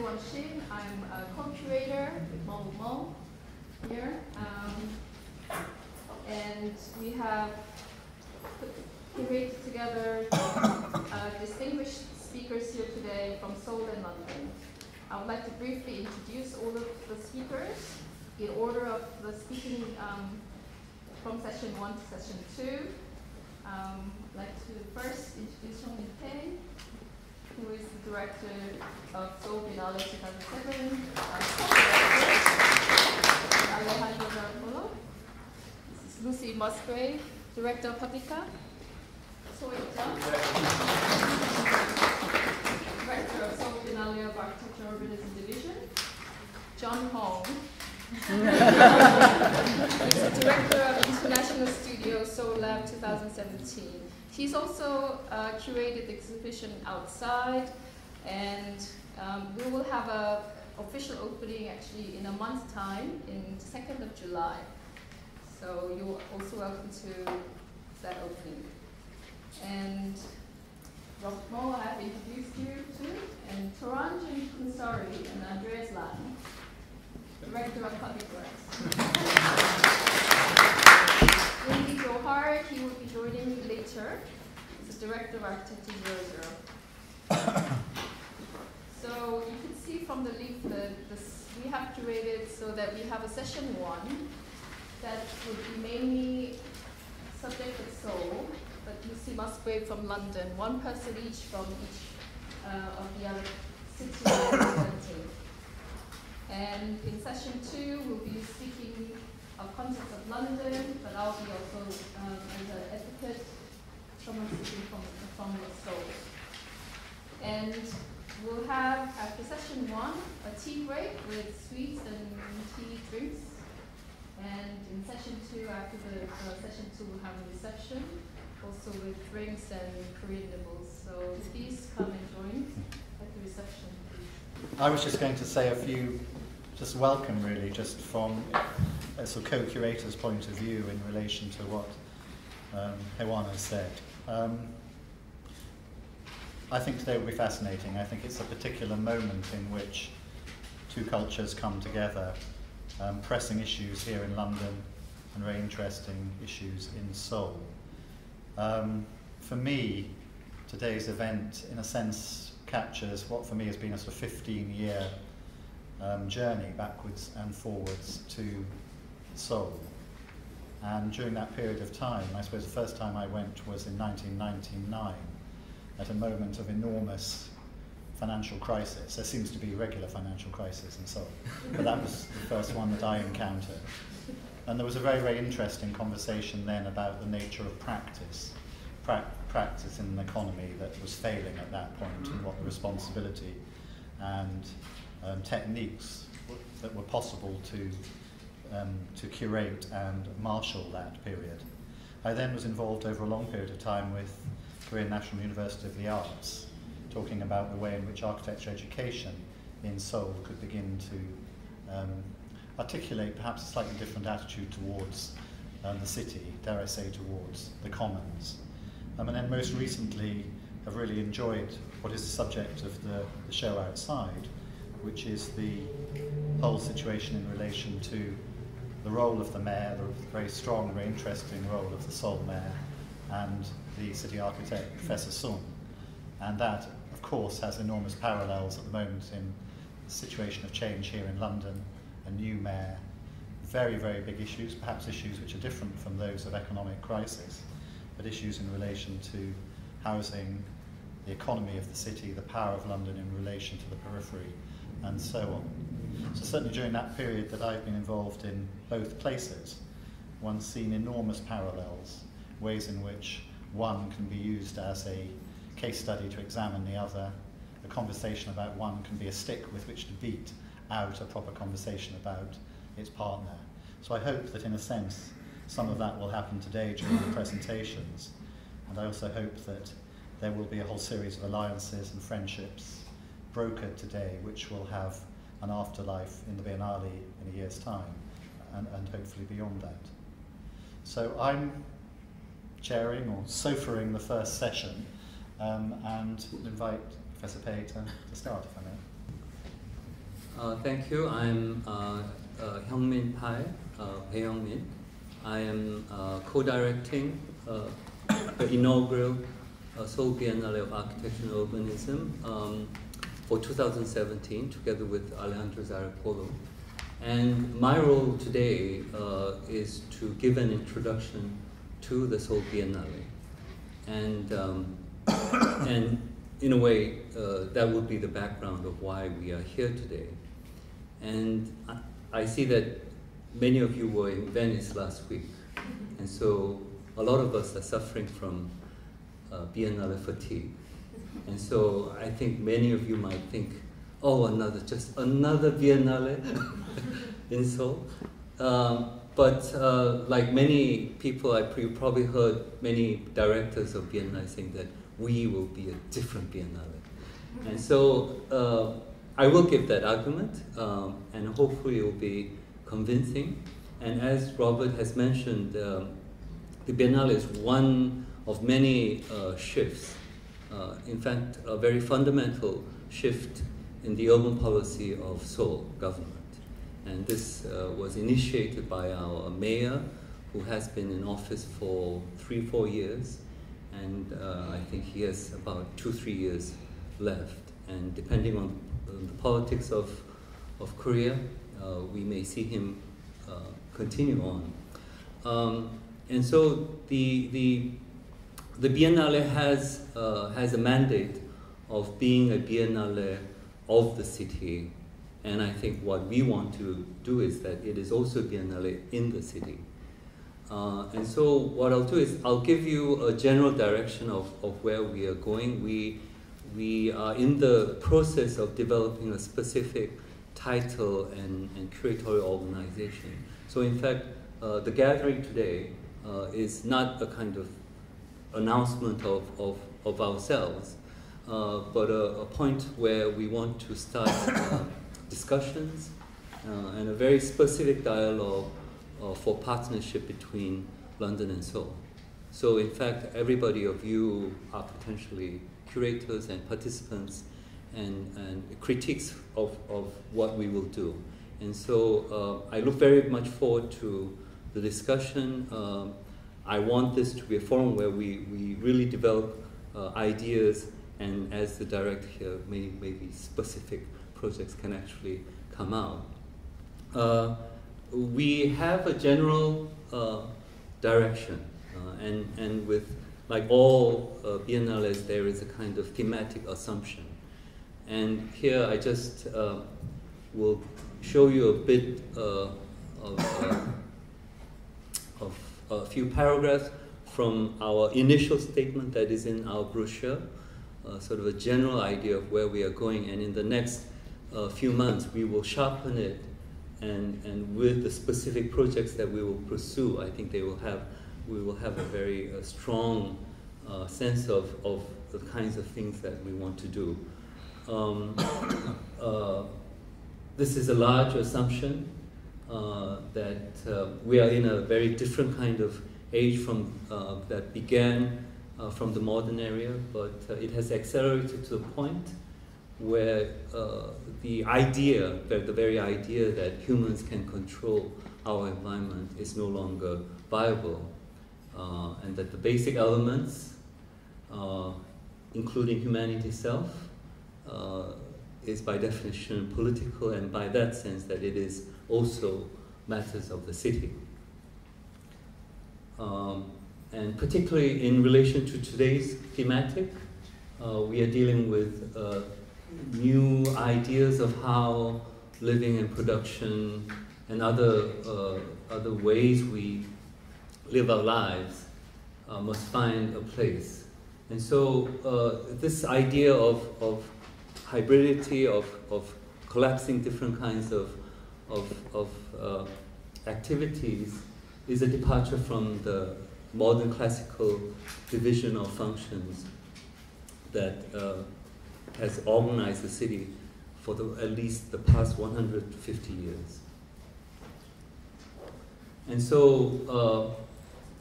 Shin. I'm a co-curator with Mo Mo here. Um, and we have curated together uh, distinguished speakers here today from Seoul and London. I would like to briefly introduce all of the speakers in order of the speaking um, from session one to session two. Um, I'd like to first introduce Hyungmin who is the director of Seoul Biennale 2007, uh, Alejandro Zaera Polo. This is Lucy Musgrave, director of Publica. Soy director of Seoul Biennale of Architecture Urbanism Division. John Hong, director of International Studio Seoul Lab 2017. He's also uh, curated the exhibition outside, and um, we will have a official opening actually in a month's time, in the 2nd of July. So you're also welcome to that opening. And Robert Mull, I have introduced you to, and Torange Khonsari and Andreas Lang, Director of Public Works. Indy Johar, he will be joining me later. The Director of Architecture 00. so you can see from the leaflet, this, we have curated so that we have a session one that would be mainly subject of Seoul, but Lucy Musgrave from London, one person each from each uh, of the other cities. And in session two, we'll be speaking of concepts of London, but I'll be also um, as an advocate, someone speaking from, from Seoul. And we'll have, after session one, a tea break with sweets and tea drinks. And in session two, after the uh, session two, we'll have a reception, also with drinks and Korean nibbles. So please come and join at the reception. I was just going to say a few just welcome really, just from a sort of co-curator's point of view in relation to what um, has said. Um, I think today will be fascinating. I think it's a particular moment in which two cultures come together, um, pressing issues here in London and very interesting issues in Seoul. Um, for me, today's event, in a sense, captures what for me has been a sort of 15 year um, journey backwards and forwards to Seoul. And during that period of time, I suppose the first time I went was in 1999, at a moment of enormous financial crisis. There seems to be regular financial crisis in Seoul, but that was the first one that I encountered. And there was a very, very interesting conversation then about the nature of practice, pra practice in an economy that was failing at that point, and what the responsibility and um, techniques that were possible to, um, to curate and marshal that period. I then was involved over a long period of time with Korean National University of the Arts, talking about the way in which architecture education in Seoul could begin to um, articulate perhaps a slightly different attitude towards um, the city, dare I say, towards the commons. Um, and then most recently have really enjoyed what is the subject of the, the show outside, which is the whole situation in relation to the role of the mayor, the very strong, very interesting role of the Seoul mayor, and the city architect, Professor Sun. And that, of course, has enormous parallels at the moment in the situation of change here in London, a new mayor, very, very big issues, perhaps issues which are different from those of economic crisis, but issues in relation to housing, the economy of the city, the power of London in relation to the periphery, and so on. So certainly during that period that I've been involved in both places, one's seen enormous parallels, ways in which one can be used as a case study to examine the other, a conversation about one can be a stick with which to beat out a proper conversation about its partner. So I hope that in a sense some of that will happen today during the presentations, and I also hope that there will be a whole series of alliances and friendships brokered today, which will have an afterlife in the Biennale in a year's time, and, and hopefully beyond that. So I'm chairing or sofering the first session, um, and invite Professor Pai to, to start, if I may. Uh, thank you. I'm uh, uh, Hyungmin Pai, uh, Pai Hyungmin. I am uh, co-directing uh, the inaugural uh, Seoul Biennale of Architecture and Urbanism um, for 2017, together with Alejandro Zaera Polo. And my role today uh, is to give an introduction to the Seoul Biennale. And, um, and in a way, uh, that would be the background of why we are here today. And I, I see that many of you were in Venice last week, and so a lot of us are suffering from uh, Biennale fatigue. And so I think many of you might think, oh, another, just another Biennale in Seoul. Um, but uh, like many people, I pre- probably heard many directors of Biennale saying that we will be a different Biennale. And so uh, I will give that argument, um, and hopefully it will be convincing. And as Robert has mentioned, um, the Biennale is one of many uh, shifts. Uh, in fact, a very fundamental shift in the urban policy of Seoul government. And this uh, was initiated by our mayor, who has been in office for three, four years. And uh, I think he has about two, three years left. And depending on the politics of, of Korea, uh, we may see him uh, continue on. Um, and so the, the, the Biennale has, uh, has a mandate of being a Biennale of the city. And I think what we want to do is that it is also Biennale in the city. Uh, and so what I'll do is I'll give you a general direction of, of where we are going. We, we are in the process of developing a specific title and, and curatorial organization. So in fact, uh, the gathering today uh, is not a kind of announcement of, of, of ourselves, uh, but a, a, point where we want to start uh, discussions uh, and a very specific dialogue uh, for partnership between London and Seoul. So in fact, everybody of you are potentially curators and participants and, and critiques of, of what we will do. And so uh, I look very much forward to the discussion. I want this to be a forum where we, we really develop uh, ideas and as the director here, maybe, maybe specific projects can actually come out. Uh, we have a general uh, direction, uh, and, and with like all uh, biennales, there is a kind of thematic assumption. And here I just uh, will show you a bit uh, of, of a few paragraphs from our initial statement that is in our brochure, sort of a general idea of where we are going. And in the next few months, we will sharpen it and, and with the specific projects that we will pursue, I think they will have, we will have a very uh, strong uh, sense of, of the kinds of things that we want to do. Um, uh, this is a large assumption uh, that uh, we are in a very different kind of age from uh, that began from the modern era, but it has accelerated to a point where uh, the idea, the very idea that humans can control our environment is no longer viable, uh, and that the basic elements, uh, including humanity itself, uh, is by definition political, and by that sense that it is also matters of the city. Um, and particularly in relation to today's thematic, uh, we are dealing with uh, new ideas of how living and production and other, uh, other ways we live our lives uh, must find a place. And so uh, this idea of, of hybridity, of, of collapsing different kinds of, of, of uh, activities is a departure from the modern classical division of functions that uh, has organized the city for the, at least the past 150 years. And so uh,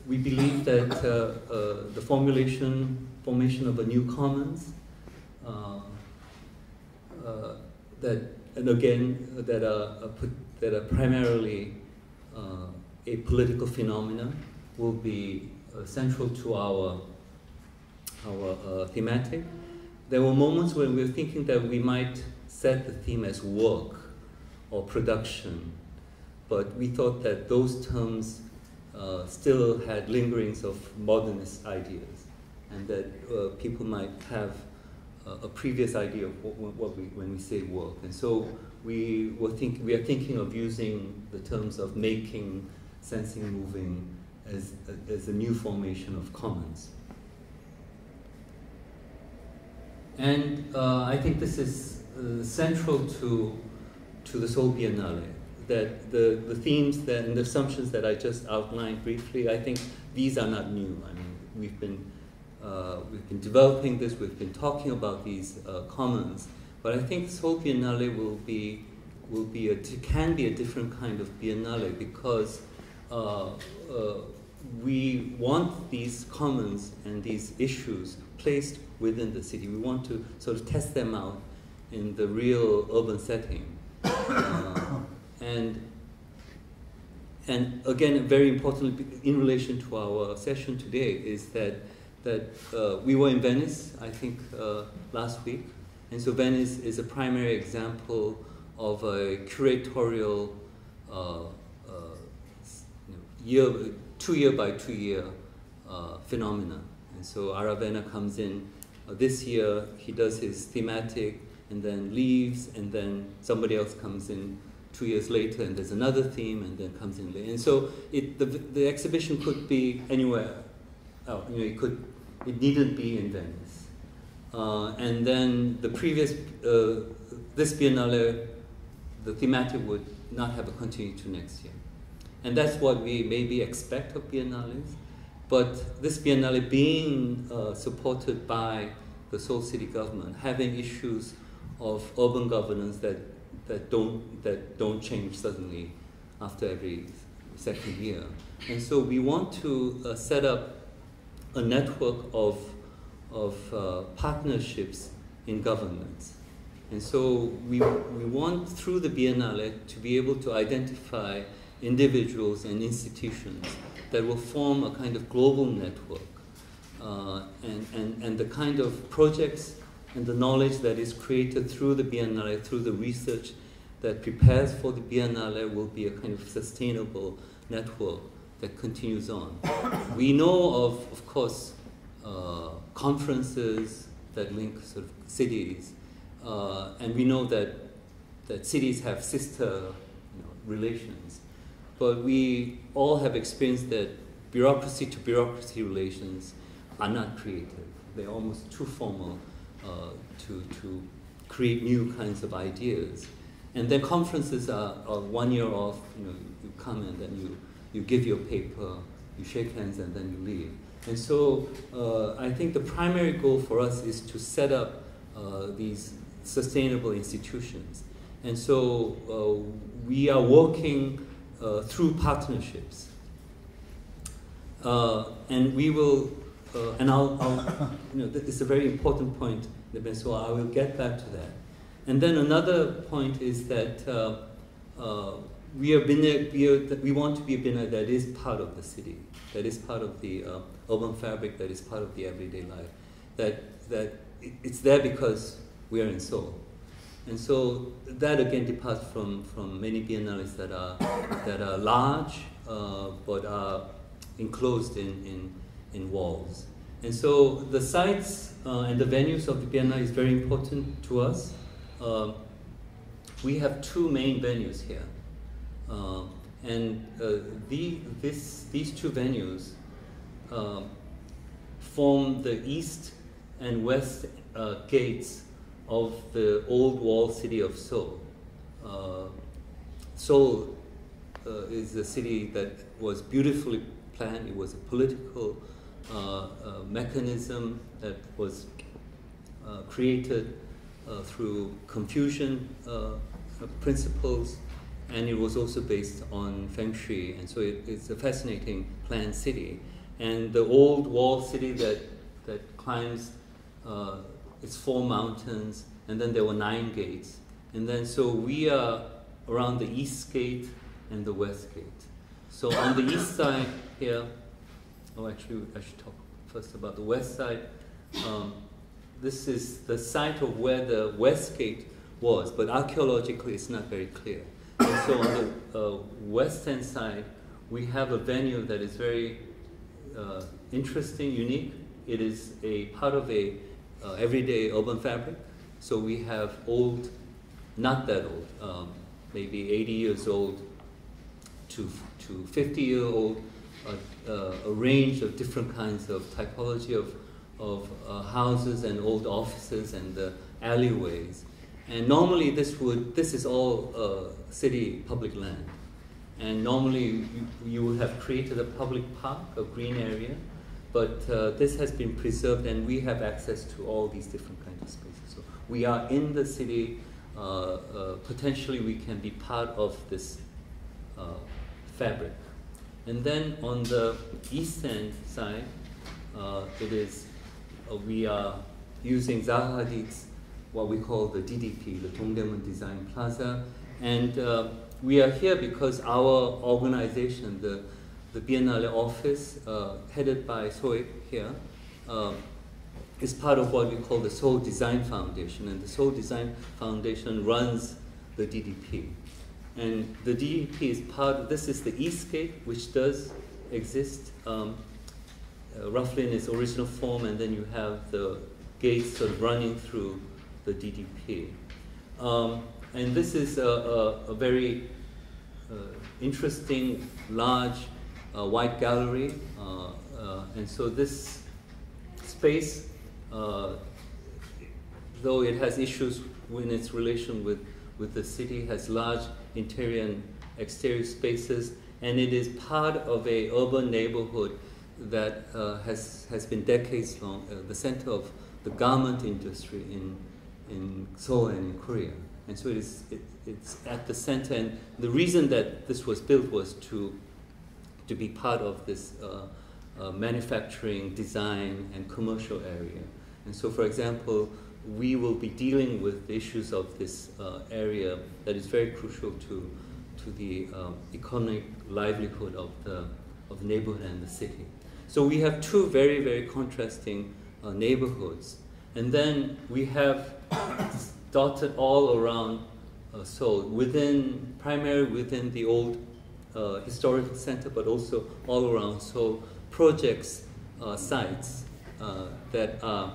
we believe that uh, uh, the formulation, formation of a new commons uh, uh, that and again, that are, that are primarily uh, a political phenomenon will be uh, central to our, our uh, thematic. There were moments when we were thinking that we might set the theme as work or production, but we thought that those terms uh, still had lingerings of modernist ideas, and that uh, people might have a previous idea of what, what, we, when we say work. And so we, were think, we are thinking of using the terms of making, sensing, moving as, as a new formation of commons. And uh, I think this is uh, central to, to the Seoul Biennale, that the, the themes that, and the assumptions that I just outlined briefly, I think these are not new. I mean, we've been, uh, we've been developing this, we've been talking about these uh, commons, but I think Seoul Biennale will be, will be a, can be a different kind of Biennale because uh, uh, we want these commons and these issues placed within the city. We want to sort of test them out in the real urban setting. Uh, and, and again, very importantly, in relation to our session today, is that, that uh, we were in Venice, I think, uh, last week. And so Venice is a primary example of a curatorial uh, uh, year, two year by two year uh, phenomena. And so Aravena comes in uh, this year, he does his thematic and then leaves, and then somebody else comes in two years later, and there's another theme, and then comes in. And so it, the, the exhibition could be anywhere. Oh, you know, it could, it needn't be in Venice. Uh, and then the previous, uh, this Biennale, the thematic would not have a continuity to next year. And that's what we maybe expect of biennales. But this biennale being uh, supported by the Seoul City government, having issues of urban governance that, that, don't, that don't change suddenly after every second year. And so we want to uh, set up a network of, of uh, partnerships in governance. And so we, we want, through the Biennale, to be able to identify individuals and institutions that will form a kind of global network. Uh, and, and, and the kind of projects and the knowledge that is created through the Biennale, through the research that prepares for the Biennale will be a kind of sustainable network that continues on. we know of, of course, uh, conferences that link sort of cities, uh, and we know that, that cities have sister you know, relations. But we all have experienced that bureaucracy to bureaucracy relations are not creative. They're almost too formal uh, to, to create new kinds of ideas. And then conferences are, are, one year off, you know, you come and then you, you give your paper, you shake hands and then you leave. And so uh, I think the primary goal for us is to set up uh, these sustainable institutions. And so uh, we are working uh, through partnerships. Uh, and we will, uh, and I'll, I'll, you know, it's a very important point, so I will get back to that. And then another point is that we, are bina, we, are, we want to be a bina that is part of the city, that is part of the uh, urban fabric, that is part of the everyday life, that, that it's there because we are in Seoul. And so that again departs from, from many biennales that are, that are large uh, but are enclosed in, in, in walls. And so the sites uh, and the venues of the Biennale is very important to us. Uh, we have two main venues here. Uh, and uh, the, this, these two venues uh, form the east and west uh, gates of the old walled city of Seoul. Uh, Seoul uh, is a city that was beautifully planned. It was a political uh, uh mechanism that was uh, created uh, through Confucian principles, and it was also based on Feng Shui. And so it, it's a fascinating planned city. And the old walled city that, that climbs it's four mountains, and then there were nine gates. And then, so we are around the east gate and the west gate. So on the east side here, oh, actually, I should talk first about the west side. Um, this is the site of where the west gate was, but archaeologically it's not very clear. So on the uh, western side, we have a venue that is very uh, interesting, unique. It is a part of a uh, everyday urban fabric. So we have old, not that old, um, maybe 80 years old to, to 50 year old, uh, uh, a range of different kinds of typology of, of uh, houses and old offices and the alleyways. And normally this would, this is all city public land. And normally you, you would have created a public park, a green area, but uh, this has been preserved and we have access to all these different kinds of spaces. So we are in the city, uh, uh, potentially we can be part of this uh, fabric. And then on the eastern side, uh, it is, uh, we are using Zaha Hadid's what we call the DDP, the Dongdaemun Design Plaza. And uh, we are here because our organization, the, the Biennale office, uh, headed by Soe here, uh, is part of what we call the Seoul Design Foundation. And the Seoul Design Foundation runs the DDP. And the DDP is part of, this is the East Gate, which does exist um, uh, roughly in its original form, and then you have the gates sort of running through the DDP. Um, and this is a, a, a very uh, interesting, large uh, white gallery. Uh, uh, and so this space, uh, though it has issues in its relation with, with the city, has large interior and exterior spaces, and it is part of a urban neighborhood that uh, has, has been decades long, uh, the center of the garment industry in, in Seoul and in Korea. And so it is, it, it's at the center, and the reason that this was built was to, to be part of this uh, uh, manufacturing, design, and commercial area. And so, for example, we will be dealing with the issues of this uh, area that is very crucial to, to the um, economic livelihood of the, of the neighborhood and the city. So we have two very, very contrasting uh, neighborhoods. And then we have dotted all around uh, Seoul, within, primarily within the old uh, historical center, but also all around Seoul, projects, uh, sites uh, that are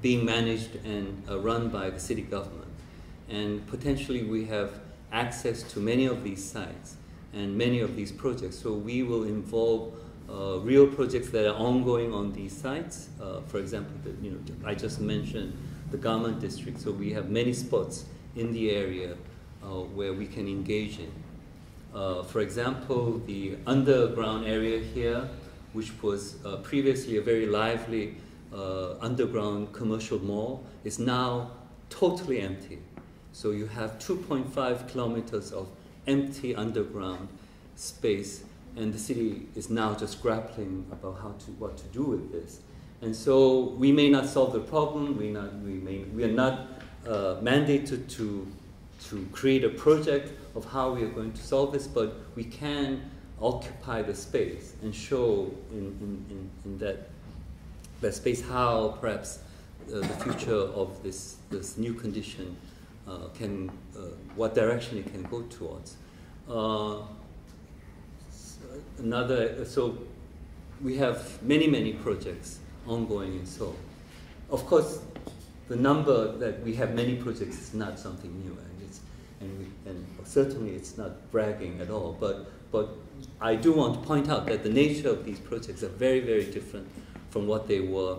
being managed and uh, run by the city government. And potentially we have access to many of these sites and many of these projects. So we will involve uh, real projects that are ongoing on these sites. Uh, for example, the, you know, I just mentioned the garment district. So we have many spots in the area uh, where we can engage in. Uh, for example, the underground area here, which was uh, previously a very lively uh, underground commercial mall, is now totally empty. So you have 2.5 kilometers of empty underground space, and the city is now just grappling about how to what to do with this. And so we may not solve the problem. We not we may we are not uh, mandated to to create a project of how we are going to solve this, but we can occupy the space and show in, in, in, in that, that space how perhaps uh, the future of this, this new condition uh, can, uh, what direction it can go towards. Uh, another, so we have many, many projects ongoing in Seoul. Of course, the number that we have many projects is not something new, and, it's, and, we, and certainly it's not bragging at all. But, but I do want to point out that the nature of these projects are very, very different from what they were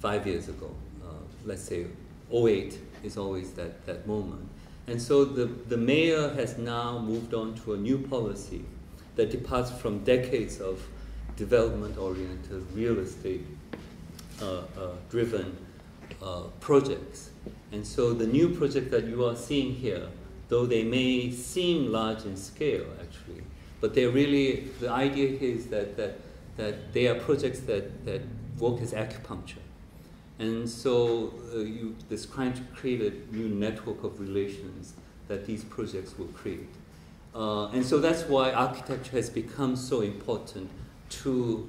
five years ago. Uh, let's say 08 is always that, that moment. And so the, the mayor has now moved on to a new policy that departs from decades of development-oriented, real estate uh, uh, driven uh, projects. And so the new project that you are seeing here, though they may seem large in scale actually, but they're really, the idea is that, that, that they are projects that, that work as acupuncture. And so uh, you, this trying to create a new network of relations that these projects will create. Uh, and so that's why architecture has become so important to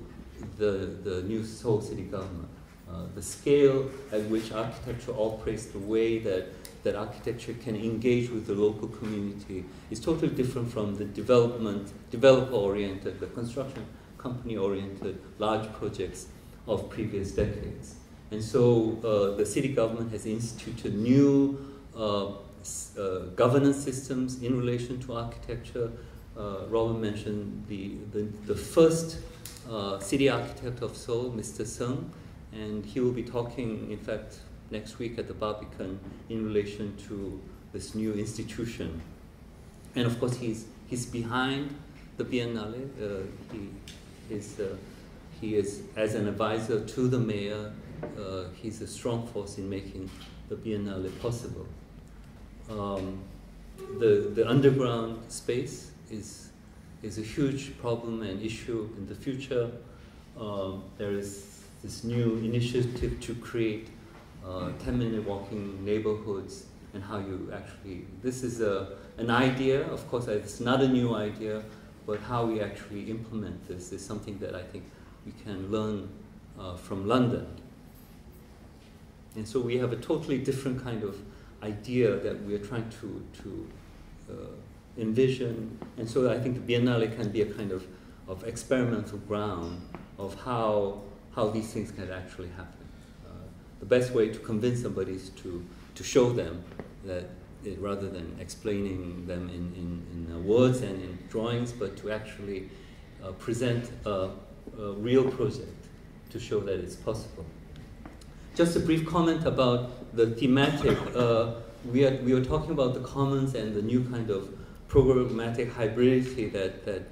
the, the new Seoul city government. Uh, the scale at which architecture operates, the way that, that architecture can engage with the local community is totally different from the development, developer-oriented, the construction company-oriented large projects of previous decades. And so uh, the city government has instituted new uh, uh, governance systems in relation to architecture. Uh, Robert mentioned the, the, the first uh, city architect of Seoul, Mr. Sung, and he will be talking, in fact, next week at the Barbican in relation to this new institution. And of course, he's, he's behind the Biennale. Uh, he, is, uh, he is, as an advisor to the mayor, uh, he's a strong force in making the Biennale possible. Um, the, the underground space is, is a huge problem and issue in the future. Um, there is this new initiative to create uh, 10 minute walking neighborhoods and how you actually, this is a, an idea, of course, it's not a new idea, but how we actually implement this is something that I think we can learn uh, from London. And so we have a totally different kind of idea that we're trying to, to uh, envision. And so I think the Biennale can be a kind of, of experimental ground of how, how these things can actually happen. Uh, the best way to convince somebody is to, to show them that it, rather than explaining them in, in, in uh, words and in drawings, but to actually uh, present a, a real project to show that it's possible. Just a brief comment about the thematic. Uh, we, are, we were talking about the commons and the new kind of programmatic hybridity that, that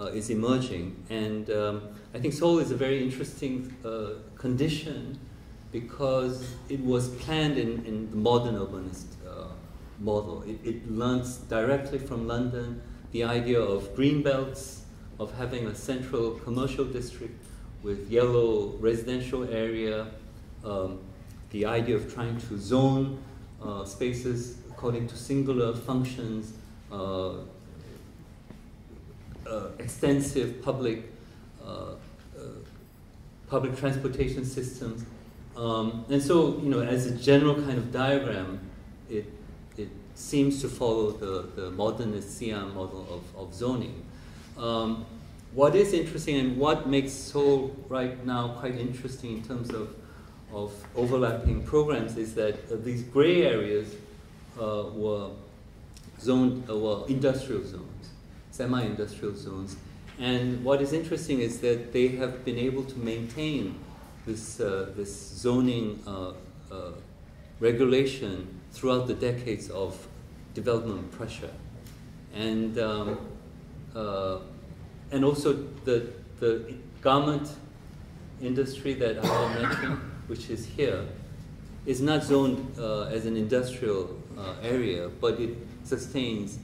uh, is emerging. And um, I think Seoul is a very interesting uh, condition because it was planned in, in the modern urbanist uh, model. It, it learns directly from London the idea of green belts, of having a central commercial district with yellow residential area, um, the idea of trying to zone uh, spaces according to singular functions, extensive public uh, uh, public transportation systems. Um, and so, you know, as a general kind of diagram, it, it seems to follow the, the modernist CIAM model of, of zoning. Um, what is interesting and what makes Seoul right now quite interesting in terms of of overlapping programs is that uh, these gray areas uh, were zoned, uh, were industrial zones, semi-industrial zones. And what is interesting is that they have been able to maintain this, uh, this zoning uh, uh, regulation throughout the decades of development pressure. And, um, and also the, the garment industry that I mentioned which is here, is not zoned uh, as an industrial uh, area, but it sustains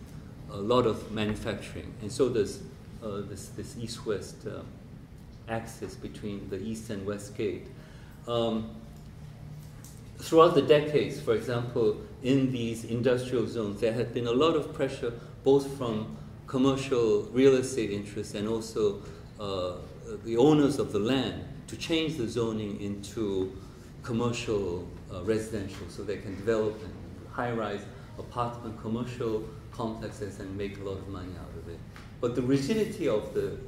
a lot of manufacturing. And so there's uh, this, this east-west uh, axis between the east and west gate. Um, throughout the decades, for example, in these industrial zones, there had been a lot of pressure both from commercial real estate interests and also uh, the owners of the land to change the zoning into commercial uh, residential so they can develop high-rise apartment commercial complexes and make a lot of money out of it. But the rigidity of the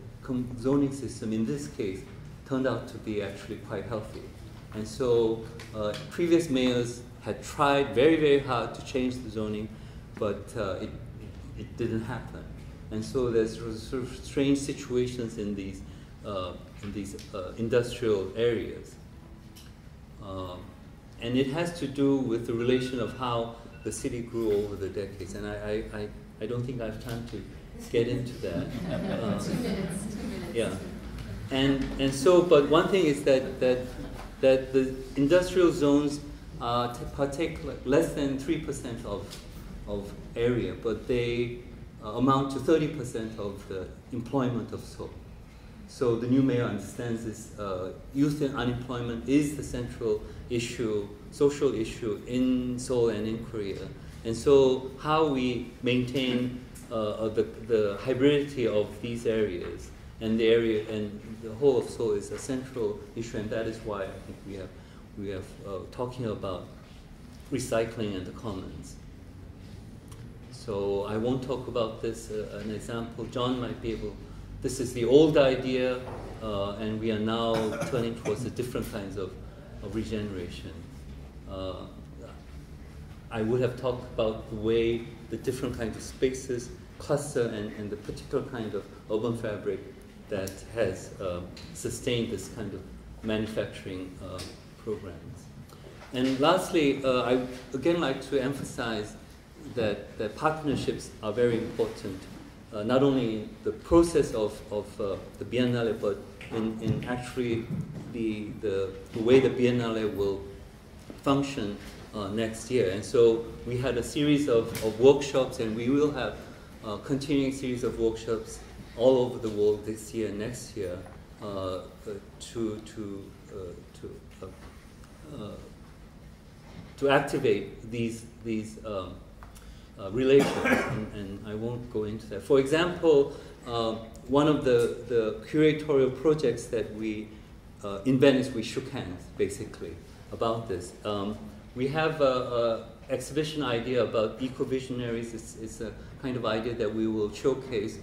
zoning system in this case turned out to be actually quite healthy. And so uh, previous mayors had tried very, very hard to change the zoning, but uh, it, it didn't happen. And so there's sort of strange situations in these uh, in these uh, industrial areas. Um, and it has to do with the relation of how the city grew over the decades. And I, I, I, I don't think I have time to get into that. Um, two minutes, two minutes. Yeah. And, and so, but one thing is that, that, that the industrial zones uh, partake less than 3% of, of area, but they uh, amount to 30% of the employment of Seoul. so the new mayor understands this. Uh, youth and unemployment is the central issue, social issue in Seoul and in Korea. And so, how we maintain uh, uh, the, the hybridity of these areas and the area and the whole of Seoul is a central issue, and that is why I think we have we have uh, talking about recycling and the commons. So I won't talk about this. Uh, an example, John might be able. This is the old idea, uh, and we are now turning towards the different kinds of, of regeneration. Uh, I would have talked about the way the different kinds of spaces cluster and, and the particular kind of urban fabric that has uh, sustained this kind of manufacturing uh, programs. And lastly, uh, I again like to emphasize that, that partnerships are very important, uh, not only in the process of, of uh, the Biennale, but in, in actually the, the, the way the Biennale will function uh, next year. And so we had a series of, of workshops, and we will have a continuing series of workshops all over the world this year and next year uh, uh, to, to, uh, to, uh, uh, to activate these, these um, relations, and, and, I won't go into that. For example, one of the, the curatorial projects that we in Venice, we shook hands, basically, about this. Um, we have a, a exhibition idea about eco-visionaries. It's, it's, a kind of idea that we will showcase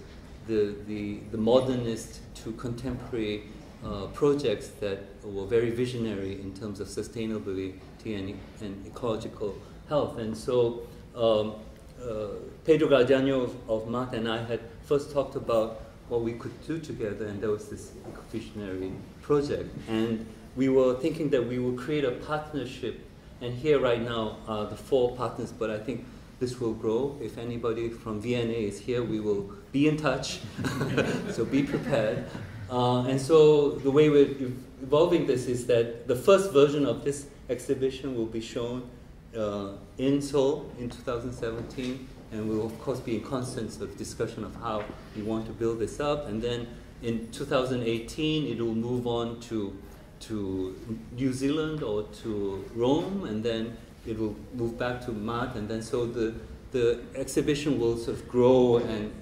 the, the, the modernist to contemporary uh, projects that were very visionary in terms of sustainability and, and ecological health. And so um, uh, Pedro Gadanho of, of MAAT and I had first talked about what we could do together, and there was this eco-visionary project. And we were thinking that we will create a partnership and here right now are the four partners, but I think this will grow. If anybody from V&A is here, we will be in touch. so be prepared. Uh, and so the way we're evolving this is that the first version of this exhibition will be shown uh, in Seoul in 2017, and we will of course be in constant sort of discussion of how we want to build this up. And then in 2018, it will move on to to New Zealand or to Rome, and then it will move back to MAAT, and then so the, the exhibition will sort of grow and,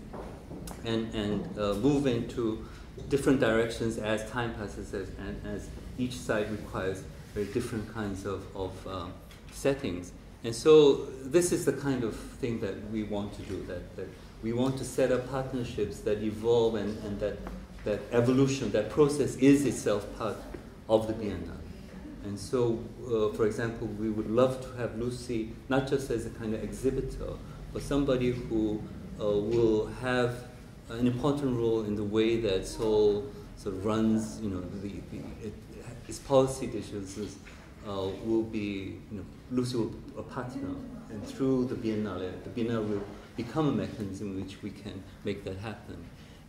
and, and uh, move into different directions as time passes as, and as each site requires very different kinds of, of uh, settings. And so this is the kind of thing that we want to do, that, that we want to set up partnerships that evolve and, and that, that evolution, that process is itself part of the Biennale. And so, uh, for example, we would love to have Lucy not just as a kind of exhibitor, but somebody who uh, will have an important role in the way that Seoul sort of runs, you know, the, the it, its policy decisions uh, will be, you know, Lucy will be a partner, and through the Biennale, the Biennale will become a mechanism in which we can make that happen.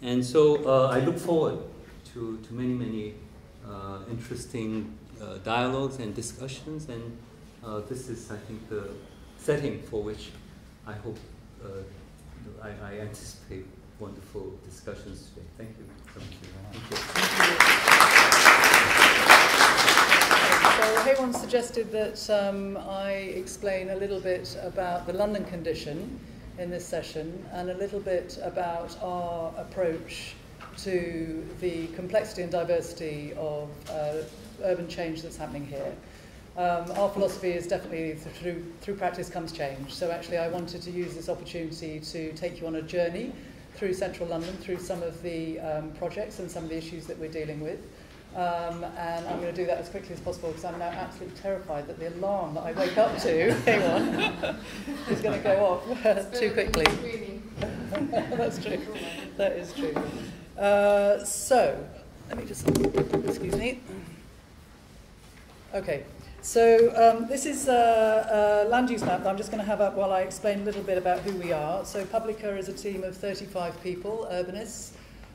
And so uh, I look forward to, to many, many interesting uh, dialogues and discussions, and uh, this is, I think, the setting for which I hope I, I, anticipate wonderful discussions today. Thank you. Thank you. Thank you. So Haewon suggested that um, I explain a little bit about the London condition in this session and a little bit about our approach to the complexity and diversity of uh, urban change that's happening here. Um, our philosophy is definitely through, through practice comes change. So actually I wanted to use this opportunity to take you on a journey through central London, through some of the um, projects and some of the issues that we're dealing with. Um, and I'm going to do that as quickly as possible because I'm now absolutely terrified that the alarm that I wake up to, hang on, is going to go off too quickly. That's true. That is true. Uh, so, let me just, excuse me. Okay, so um, this is a, a land use map that I'm just going to have up while I explain a little bit about who we are. So Publica is a team of 35 people, urbanists,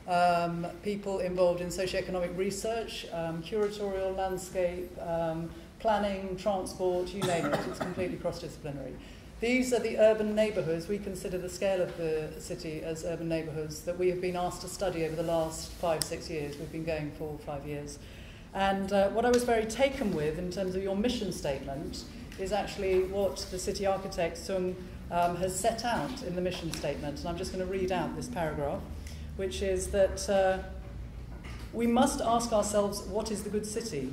um, people involved in socioeconomic research, um, curatorial, landscape, um, planning, transport, you name it. It's completely cross-disciplinary. These are the urban neighbourhoods. We consider the scale of the city as urban neighbourhoods that we have been asked to study over the last five, six years. We've been going for five years. And uh, what I was very taken with in terms of your mission statement is actually what the city architect Sung um, has set out in the mission statement. And I'm just going to read out this paragraph, which is that uh, we must ask ourselves what is the good city?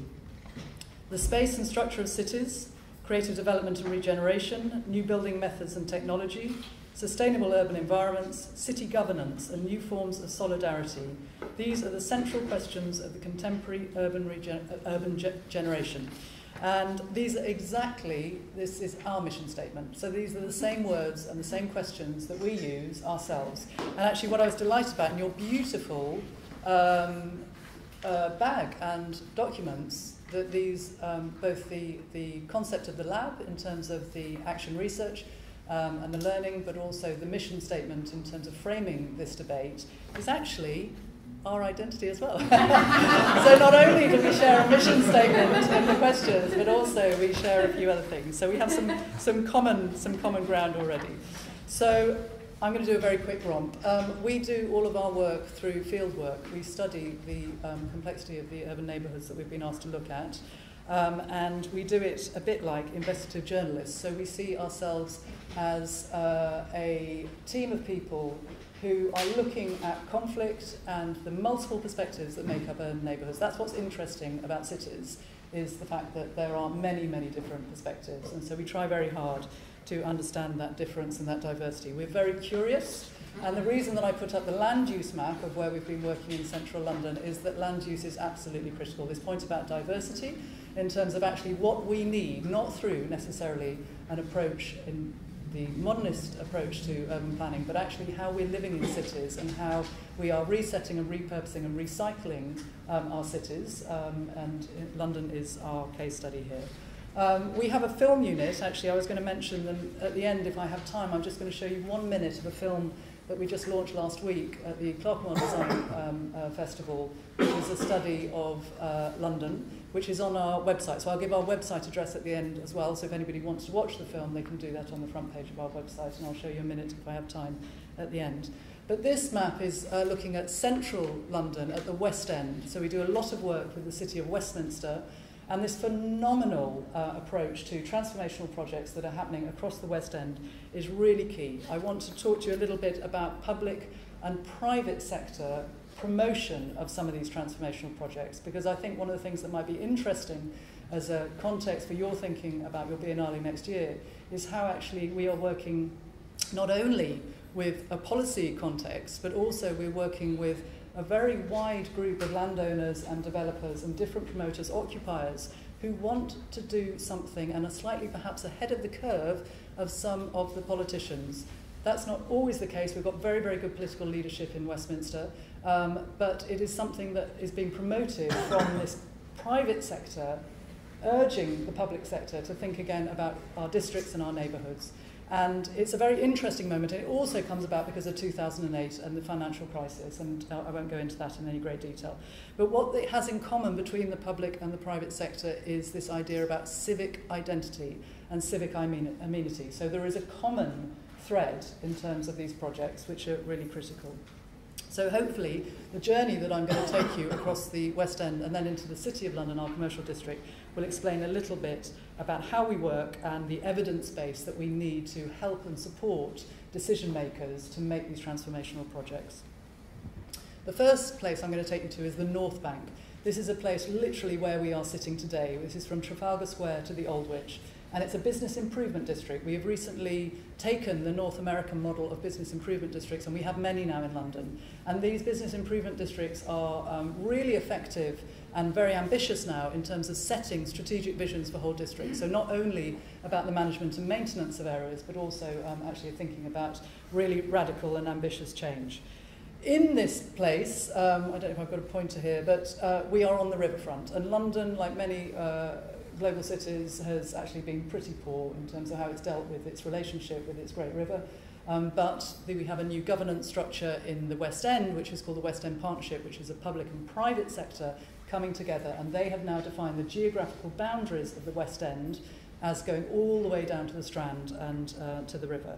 The space and structure of cities, creative development and regeneration, new building methods and technology, sustainable urban environments, city governance, and new forms of solidarity. These are the central questions of the contemporary urban, uh, urban ge- generation. And these are exactly, this is our mission statement. So these are the same words and the same questions that we use ourselves. And actually, what I was delighted about in your beautiful um, uh, bag and documents that these, um, both the, the concept of the lab in terms of the action research um, and the learning, but also the mission statement in terms of framing this debate, is actually our identity as well. so not only do we share a mission statement in the questions, but also we share a few other things. So we have some, some, common, some common ground already. So I'm going to do a very quick romp. Um, we do all of our work through field work. We study the um, complexity of the urban neighbourhoods that we've been asked to look at. Um, and we do it a bit like investigative journalists. So we see ourselves as uh, a team of people who are looking at conflict and the multiple perspectives that make up urban neighbourhoods. That's what's interesting about cities, is the fact that there are many, many different perspectives. And so we try very hard to understand that difference and that diversity. We're very curious. And the reason that I put up the land use map of where we've been working in central London is that land use is absolutely critical. This point about diversity in terms of actually what we need, not through necessarily an approach in the modernist approach to urban planning, but actually how we're living in cities and how we are resetting and repurposing and recycling um, our cities. Um, and London is our case study here. Um, we have a film unit, actually, I was going to mention them at the end if I have time. I'm just going to show you one minute of a film that we just launched last week at the Clerkenwell Design um, uh, Festival, which is a study of uh, London, which is on our website. So I'll give our website address at the end as well, so if anybody wants to watch the film, they can do that on the front page of our website, and I'll show you a minute if I have time at the end. But this map is uh, looking at central London at the West End. So we do a lot of work with the city of Westminster, and this phenomenal uh, approach to transformational projects that are happening across the West End is really key. I want to talk to you a little bit about public and private sector promotion of some of these transformational projects because I think one of the things that might be interesting as a context for your thinking about your Biennale next year is how actually we are working not only with a policy context but also we're working with a very wide group of landowners and developers and different promoters, occupiers, who want to do something and are slightly perhaps ahead of the curve of some of the politicians. That's not always the case. We've got very, very good political leadership in Westminster, um, but it is something that is being promoted from this private sector, urging the public sector to think again about our districts and our neighbourhoods. And it's a very interesting moment. It also comes about because of 2008 and the financial crisis. And I won't go into that in any great detail. But what it has in common between the public and the private sector is this idea about civic identity and civic amenity. So there is a common thread in terms of these projects, which are really critical. So hopefully the journey that I'm going to take you across the West End and then into the City of London, our commercial district, will explain a little bit about how we work and the evidence base that we need to help and support decision makers to make these transformational projects. The first place I'm going to take you to is the North Bank. This is a place literally where we are sitting today. This is from Trafalgar Square to the Aldwych and it's a business improvement district. We have recently taken the North American model of business improvement districts, and we have many now in London. And these business improvement districts are um, really effective and very ambitious now in terms of setting strategic visions for whole districts. So not only about the management and maintenance of areas, but also um, actually thinking about really radical and ambitious change. In this place, um, I don't know if I've got a pointer here, but uh, we are on the riverfront. And London, like many uh, global cities, has actually been pretty poor in terms of how it's dealt with its relationship with its great river. Um, but we have a new governance structure in the West End, which is called the West End Partnership, which is a public and private sector coming together, and they have now defined the geographical boundaries of the West End as going all the way down to the Strand and uh, to the river.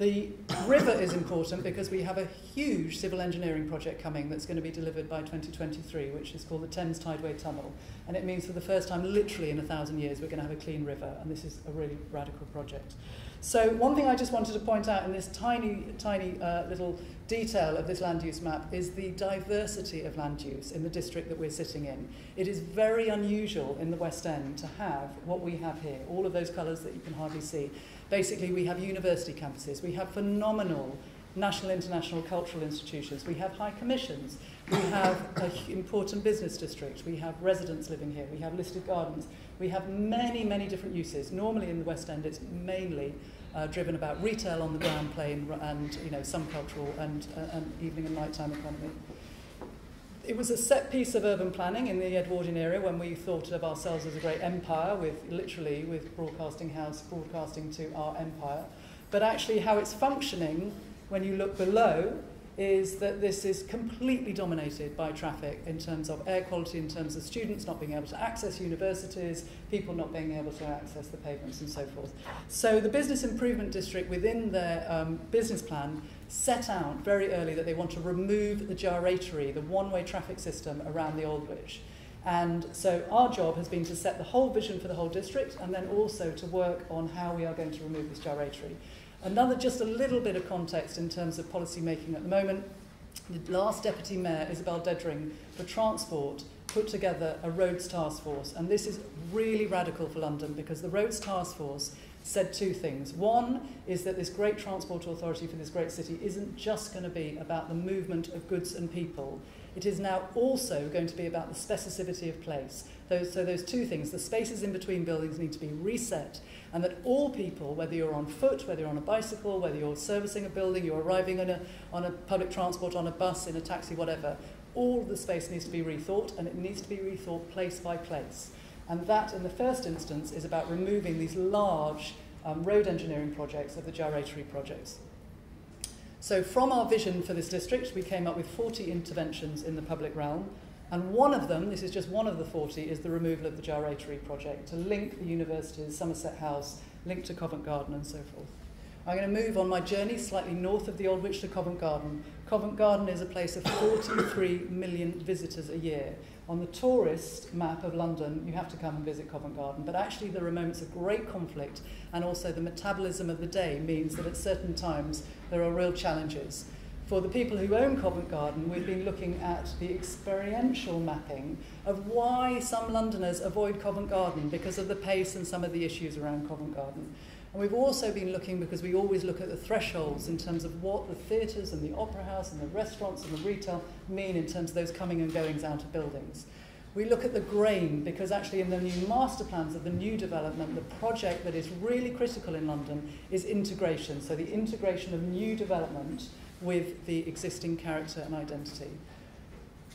The river is important because we have a huge civil engineering project coming that's going to be delivered by 2023, which is called the Thames Tideway Tunnel. And it means for the first time, literally in a thousand years, we're going to have a clean river. And this is a really radical project. So one thing I just wanted to point out in this tiny, tiny uh, little detail of this land use map is the diversity of land use in the district that we're sitting in. It is very unusual in the West End to have what we have here, all of those colours that you can hardly see. Basically, we have university campuses, we have phenomenal national, international cultural institutions, we have high commissions, we have an important business district, we have residents living here, we have listed gardens, we have many, many different uses. Normally in the West End, it's mainly uh, driven about retail on the ground plane and you know some cultural and, uh, and evening and nighttime economy. It was a set piece of urban planning in the Edwardian area when we thought of ourselves as a great empire, with literally with Broadcasting House broadcasting to our empire. But actually, how it's functioning when you look below is that this is completely dominated by traffic in terms of air quality, in terms of students not being able to access universities, people not being able to access the pavements and so forth. So the Business Improvement District within their um, business plan set out very early that they want to remove the gyratory, the one-way traffic system around the Old Aldwych. And so our job has been to set the whole vision for the whole district and then also to work on how we are going to remove this gyratory. Another, just a little bit of context in terms of policy making at the moment. The last Deputy Mayor, Isabel Dedring, for Transport, put together a roads task force. And this is really radical for London because the roads task force said two things. One is that this great transport authority for this great city isn't just going to be about the movement of goods and people. It is now also going to be about the specificity of place. Those, so those two things, the spaces in between buildings need to be reset and that all people, whether you're on foot, whether you're on a bicycle, whether you're servicing a building, you're arriving on a, on a public transport, on a bus, in a taxi, whatever, all the space needs to be rethought and it needs to be rethought place by place. And that, in the first instance, is about removing these large um, road engineering projects of the gyratory projects. So from our vision for this district, we came up with 40 interventions in the public realm, and one of them, this is just one of the 40, is the removal of the gyratory project to link the universities, Somerset House, link to Covent Garden and so forth. I'm going to move on my journey slightly north of the Aldwych to Covent Garden. Covent Garden is a place of 43 million visitors a year. On the tourist map of London, you have to come and visit Covent Garden, but actually there are moments of great conflict and also the metabolism of the day means that at certain times there are real challenges. For the people who own Covent Garden, we've been looking at the experiential mapping of why some Londoners avoid Covent Garden because of the pace and some of the issues around Covent Garden. And we've also been looking, because we always look at the thresholds in terms of what the theatres and the opera house and the restaurants and the retail mean in terms of those coming and goings out of buildings. We look at the grain because actually in the new master plans of the new development, the project that is really critical in London is integration. So the integration of new development with the existing character and identity.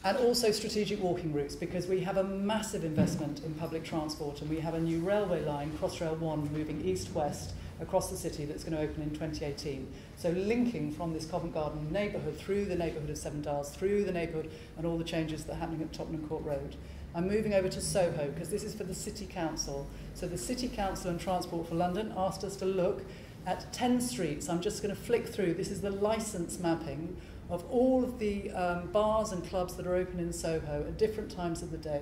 And also strategic walking routes, because we have a massive investment in public transport and we have a new railway line, Crossrail 1, moving east-west across the city that's going to open in 2018. So linking from this Covent Garden neighbourhood through the neighbourhood of Seven Dials, through the neighbourhood and all the changes that are happening at Tottenham Court Road. I'm moving over to Soho because this is for the City Council. So the City Council and Transport for London asked us to look at 10 streets. I'm just going to flick through. This is the license mapping of all of the um, bars and clubs that are open in Soho at different times of the day.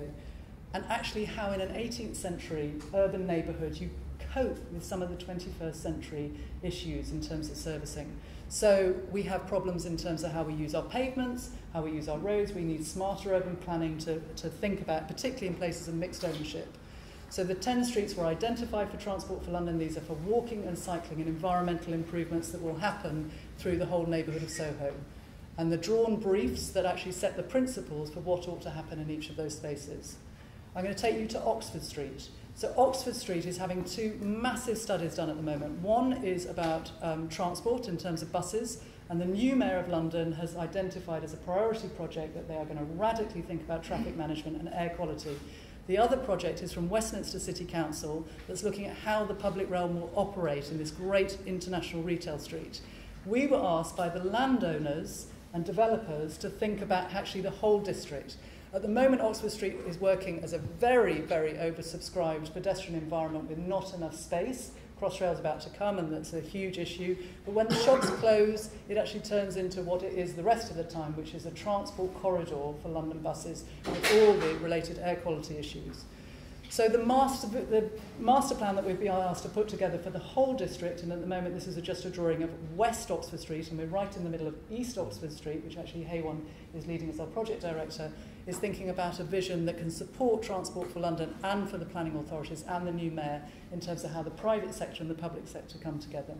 And actually how in an 18th century urban neighbourhood you cope with some of the 21st century issues in terms of servicing. So we have problems in terms of how we use our pavements, how we use our roads. We need smarter urban planning to, to think about, particularly in places of mixed ownership. So the 10 streets were identified for Transport for London. These are for walking and cycling and environmental improvements that will happen through the whole neighbourhood of Soho. And the drawn briefs that actually set the principles for what ought to happen in each of those spaces. I'm going to take you to Oxford Street. So Oxford Street is having two massive studies done at the moment. One is about um, transport in terms of buses, and the new Mayor of London has identified as a priority project that they are going to radically think about traffic management and air quality The other project is from Westminster City Council that's looking at how the public realm will operate in this great international retail street. We were asked by the landowners and developers to think about actually the whole district. At the moment, Oxford Street is working as a very, very oversubscribed pedestrian environment with not enough space. Crossrail's about to come, and that's a huge issue. But when the shops close, it actually turns into what it is the rest of the time, which is a transport corridor for London buses with all the related air quality issues. So the master, the master plan that we've been asked to put together for the whole district, and at the moment this is a, just a drawing of West Oxford Street, and we're right in the middle of East Oxford Street, which actually Haywan is leading as our project director, is thinking about a vision that can support Transport for London and for the planning authorities and the new mayor in terms of how the private sector and the public sector come together.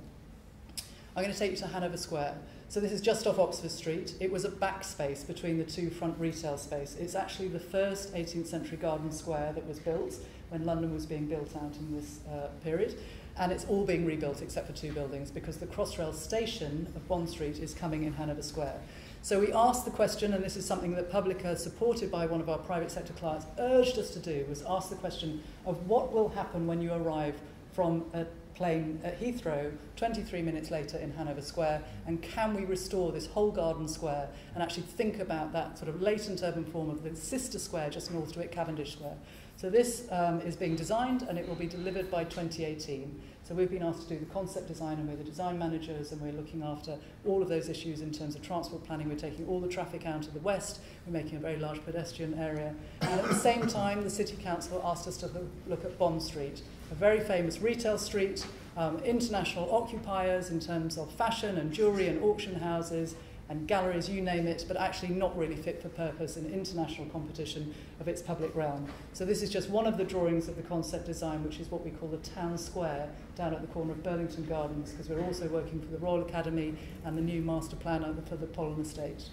I'm going to take you to Hanover Square. So this is just off Oxford Street. It was a backspace between the two front retail space. It's actually the first 18th century garden square that was built when London was being built out in this uh, period. And it's all being rebuilt except for two buildings because the Crossrail station of Bond Street is coming in Hanover Square. So we asked the question, and this is something that Publica, supported by one of our private sector clients, urged us to do, was ask the question of what will happen when you arrive from a plane at Heathrow 23 minutes later in Hanover Square and can we restore this whole garden square and actually think about that sort of latent urban form of the sister square just north to it, Cavendish Square. So this um, is being designed and it will be delivered by 2018. So we've been asked to do the concept design and we're the design managers and we're looking after all of those issues in terms of transport planning. We're taking all the traffic out of the west, we're making a very large pedestrian area. And at the same time, the City Council asked us to look at Bond Street, a very famous retail street, um, international occupiers in terms of fashion and jewellery and auction houses and galleries, you name it, but actually not really fit for purpose in international competition of its public realm. So this is just one of the drawings of the concept design, which is what we call the town square down at the corner of Burlington Gardens, because we're also working for the Royal Academy and the new master plan for the Pollen Estate.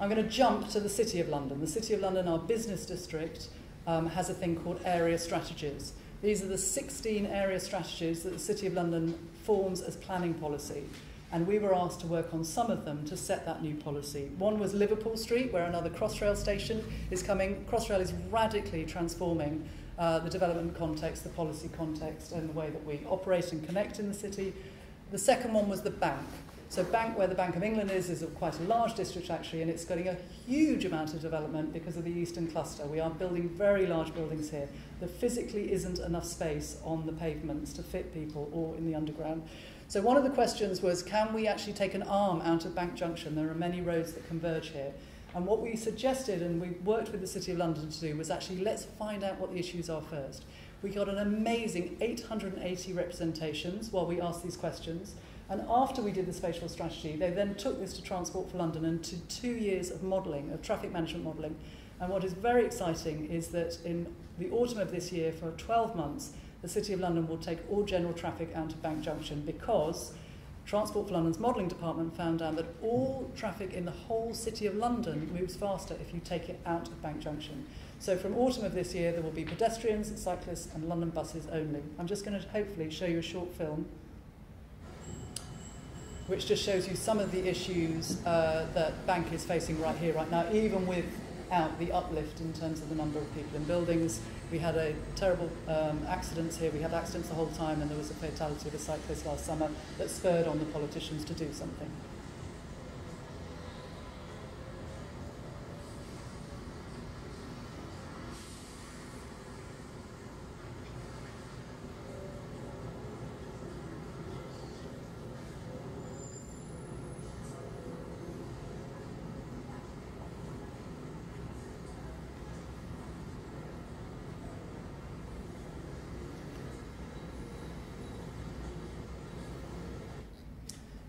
I'm going to jump to the City of London. The City of London, our business district, um, has a thing called area strategies. These are the 16 area strategies that the City of London forms as planning policy. And we were asked to work on some of them to set that new policy. One was Liverpool Street, where another Crossrail station is coming. Crossrail is radically transforming uh, the development context, the policy context, and the way that we operate and connect in the city. The second one was the bank. So Bank, where the Bank of England is, is a quite a large district actually, and it's getting a huge amount of development because of the Eastern Cluster. We are building very large buildings here. There physically isn't enough space on the pavements to fit people or in the underground. So one of the questions was, can we actually take an arm out of Bank Junction? There are many roads that converge here. And what we suggested, and we worked with the City of London to do, was actually let's find out what the issues are first. We got an amazing 880 representations while we asked these questions. And after we did the spatial strategy, they then took this to Transport for London and to two years of modelling, of traffic management modelling. And what is very exciting is that in the autumn of this year, for 12 months, the City of London will take all general traffic out of Bank Junction because Transport for London's modelling department found out that all traffic in the whole City of London moves faster if you take it out of Bank Junction. So from autumn of this year, there will be pedestrians, cyclists and London buses only. I'm just going to hopefully show you a short film which just shows you some of the issues uh, that Bank is facing right here, right now, even without the uplift in terms of the number of people in buildings. We had a terrible um, accidents here. We had accidents the whole time, and there was a fatality of a cyclist last summer that spurred on the politicians to do something.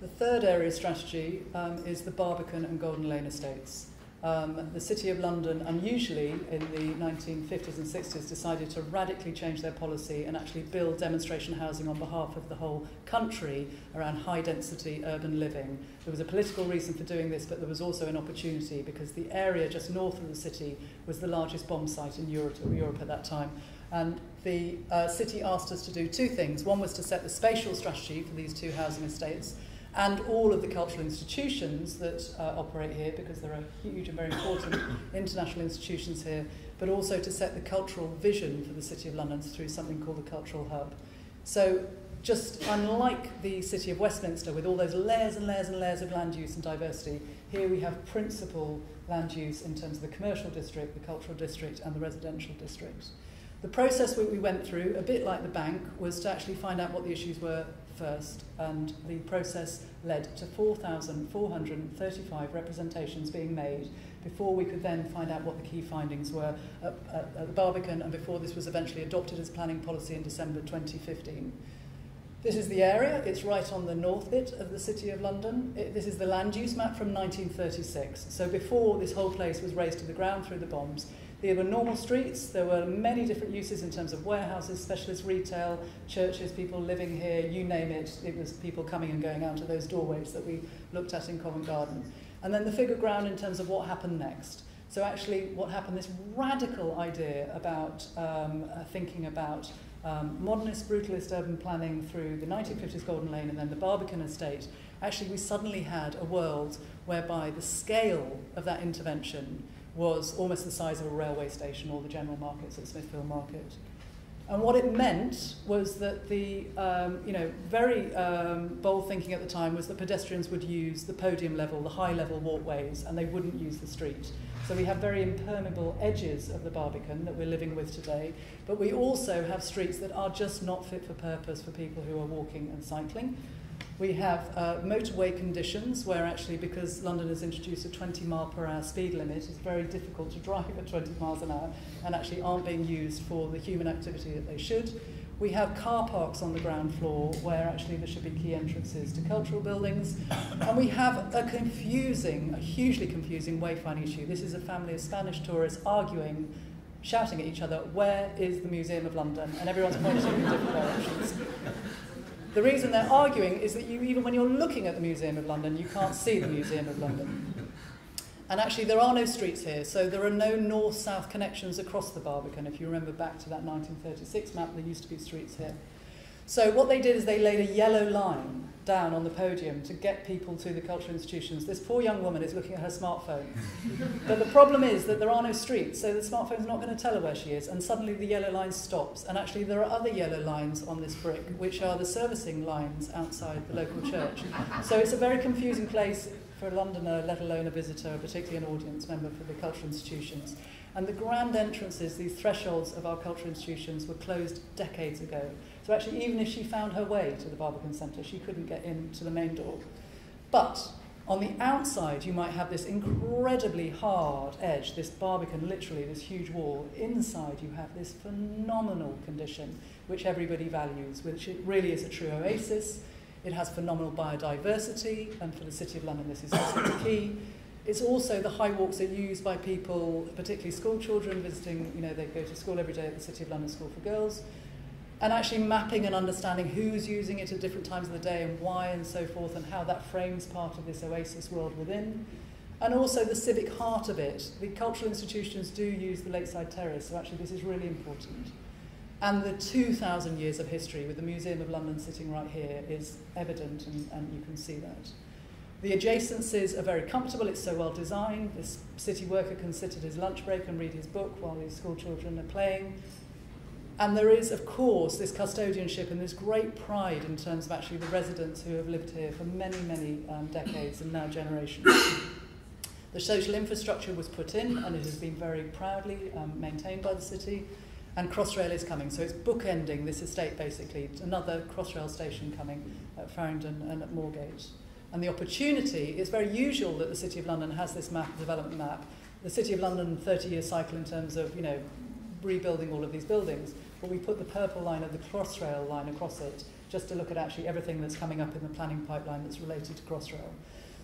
The third area strategy um, is the Barbican and Golden Lane estates. Um, the City of London, unusually in the 1950s and 60s, decided to radically change their policy and actually build demonstration housing on behalf of the whole country around high density urban living. There was a political reason for doing this, but there was also an opportunity because the area just north of the city was the largest bomb site in Europe, Europe at that time. And the uh, city asked us to do two things. One was to set the spatial strategy for these two housing estates, and all of the cultural institutions that uh, operate here, because there are huge and very important international institutions here, but also to set the cultural vision for the City of London through something called the Cultural Hub. So just unlike the city of Westminster with all those layers and layers and layers of land use and diversity, here we have principal land use in terms of the commercial district, the cultural district, and the residential district. The process we went through, a bit like the bank, was to actually find out what the issues were first, and the process led to 4,435 representations being made before we could then find out what the key findings were at, at, at the Barbican and before this was eventually adopted as planning policy in December 2015. This is the area, it's right on the north bit of the City of London. It, this is the land use map from 1936. So before this whole place was razed to the ground through the bombs, there were normal streets, there were many different uses in terms of warehouses, specialist retail, churches, people living here, you name it. It was people coming and going out of those doorways that we looked at in Covent Garden. And then the figure ground in terms of what happened next. So actually what happened, this radical idea about um, uh, thinking about um, modernist, brutalist urban planning through the 1950s Golden Lane and then the Barbican estate, actually we suddenly had a world whereby the scale of that intervention was almost the size of a railway station or the general markets at Smithfield Market. And what it meant was that the, um, you know, very um, bold thinking at the time was that pedestrians would use the podium level, the high level walkways, and they wouldn't use the street. So we have very impermeable edges of the Barbican that we're living with today, but we also have streets that are just not fit for purpose for people who are walking and cycling. We have uh, motorway conditions where actually because London has introduced a 20 mile per hour speed limit, it's very difficult to drive at 20 miles an hour and actually aren't being used for the human activity that they should. We have car parks on the ground floor where actually there should be key entrances to cultural buildings. And we have a confusing, a hugely confusing wayfinding issue. This is a family of Spanish tourists arguing, shouting at each other, where is the Museum of London? And everyone's pointing in different directions. The reason they're arguing is that you, even when you're looking at the Museum of London, you can't see the Museum of London. And actually, there are no streets here, so there are no north-south connections across the Barbican. If you remember back to that 1936 map, there used to be streets here. So what they did is they laid a yellow line down on the podium to get people to the cultural institutions. This poor young woman is looking at her smartphone. but the problem is that there are no streets, so the smartphone's not going to tell her where she is, and suddenly the yellow line stops. And actually there are other yellow lines on this brick, which are the servicing lines outside the local church. So it's a very confusing place for a Londoner, let alone a visitor, particularly an audience member for the cultural institutions. And the grand entrances, these thresholds of our cultural institutions, were closed decades ago. So actually, even if she found her way to the Barbican Centre, she couldn't get into the main door. But on the outside, you might have this incredibly hard edge, this Barbican, literally this huge wall. Inside, you have this phenomenal condition, which everybody values, which it really is a true oasis. It has phenomenal biodiversity, and for the City of London, this is absolutely key. It's also the high walks are used by people, particularly school children visiting, you know, they go to school every day at the City of London School for Girls. And actually mapping and understanding who's using it at different times of the day and why and so forth, and how that frames part of this oasis world within. And also the civic heart of it. The cultural institutions do use the Lakeside Terrace, so actually this is really important. And the 2,000 years of history with the Museum of London sitting right here is evident, and, and you can see that. The adjacencies are very comfortable, it's so well designed. This city worker can sit at his lunch break and read his book while his school children are playing. And there is, of course, this custodianship and this great pride in terms of actually the residents who have lived here for many, many um, decades and now generations. the social infrastructure was put in and it has been very proudly um, maintained by the city. And Crossrail is coming, so it's bookending this estate basically. Another Crossrail station coming at Farringdon and at Moorgate. And the opportunity, it's very usual that the City of London has this map, development map. The City of London 30-year cycle in terms of, you know, rebuilding all of these buildings. But we put the purple line of the Crossrail line across it just to look at actually everything that's coming up in the planning pipeline that's related to Crossrail.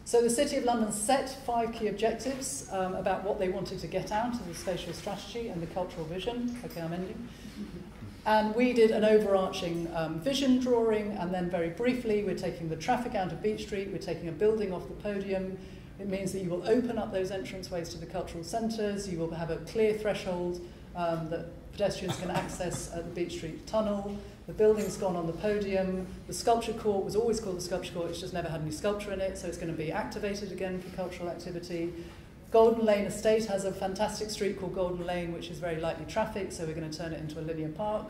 So the City of London set five key objectives um, about what they wanted to get out of the spatial strategy and the cultural vision. Okay, I'm ending. And we did an overarching um, vision drawing, and then very briefly, we're taking the traffic out of Beech Street, we're taking a building off the podium. It means that you will open up those entranceways to the cultural centres, you will have a clear threshold um, that pedestrians can access at the Beech Street tunnel. The building's gone on the podium. The sculpture court was always called the sculpture court, it's just never had any sculpture in it, so it's going to be activated again for cultural activity. Golden Lane Estate has a fantastic street called Golden Lane, which is very lightly trafficked, so we're going to turn it into a linear park.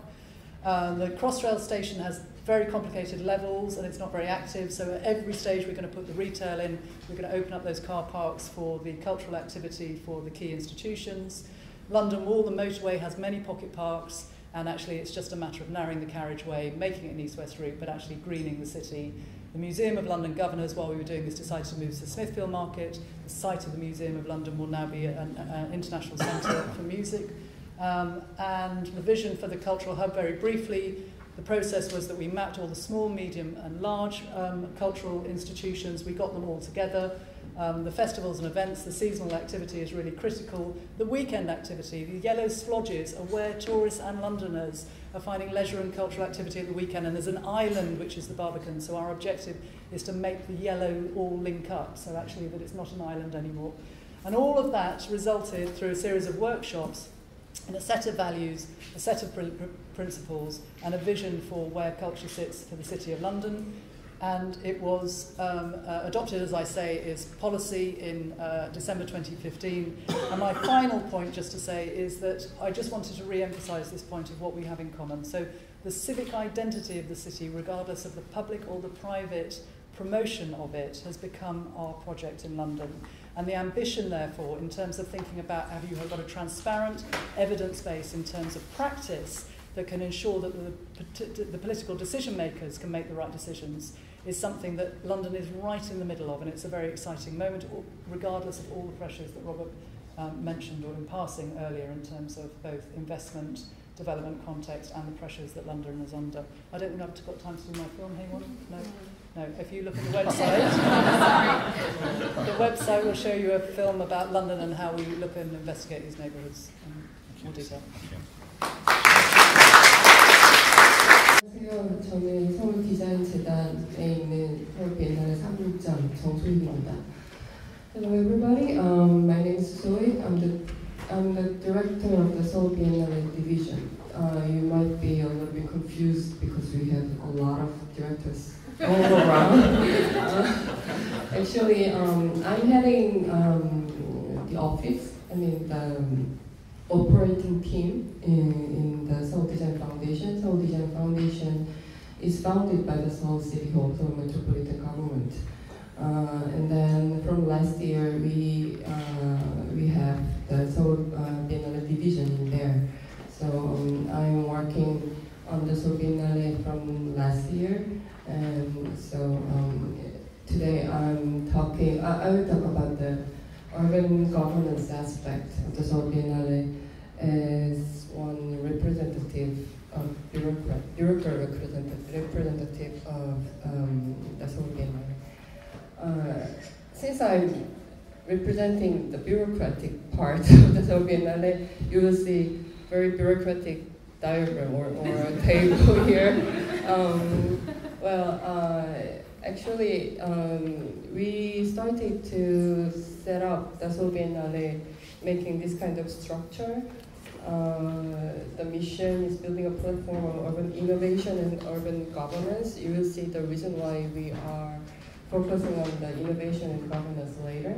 Um, the Crossrail station has very complicated levels and it's not very active, so at every stage we're going to put the retail in, we're going to open up those car parks for the cultural activity for the key institutions. London Wall, the motorway, has many pocket parks, and actually it's just a matter of narrowing the carriageway, making it an east-west route, but actually greening the city. The Museum of London Governors, while we were doing this, decided to move to Smithfield Market. The site of the Museum of London will now be an, an international centre for music. Um, and the vision for the cultural hub, very briefly, the process was that we mapped all the small, medium, and large um, cultural institutions. We got them all together. Um, the festivals and events, the seasonal activity is really critical. The weekend activity, the yellow splodges are where tourists and Londoners are finding leisure and cultural activity at the weekend. And there's an island, which is the Barbican. So our objective is to make the yellow all link up. So actually that it's not an island anymore. And all of that resulted through a series of workshops and a set of values, a set of pr pr principles, and a vision for where culture sits for the City of London. And it was um, uh, adopted, as I say, as policy in uh, December 2015. And my final point, just to say, is that I just wanted to re-emphasize this point of what we have in common. So the civic identity of the city, regardless of the public or the private promotion of it, has become our project in London. And the ambition, therefore, in terms of thinking about have you got a transparent evidence base in terms of practice that can ensure that the, the political decision makers can make the right decisions is something that London is right in the middle of, and it's a very exciting moment, regardless of all the pressures that Robert um, mentioned or in passing earlier in terms of both investment, development context, and the pressures that London is under. I don't think I've got time to do my film, Hae-Won? No? No, if you look at the website, the website will show you a film about London and how we look and investigate these neighbourhoods in more detail. 안녕 Hello everybody, um, my name is Zoe. I'm the, I'm the director of the Seoul Biennale division. Uh, you might be a little bit confused because we have a lot of directors all around. uh, actually, um, I'm heading um, the office, I mean the operating team in, in the Seoul Design Foundation. Seoul Design Foundation is founded by the Seoul City Hall, Metropolitan Government. Uh, and then from last year, we uh, we have the Seoul uh, Biennale division there. So um, I'm working on the Seoul Biennale from last year, and so um, today I'm talking. I, I will talk about the urban governance aspect of the Seoul Biennale as one representative of bureaucrat, bureaucrat representative, representative of um, the Seoul Biennale. Uh, since I'm representing the bureaucratic part of the Biennale, you will see very bureaucratic diagram or, or a table here. Um, well, uh, actually, um, we started to set up the Seoul Biennale making this kind of structure. Uh, the mission is building a platform of urban innovation and urban governance. You will see the reason why we are focusing on the innovation and governance later.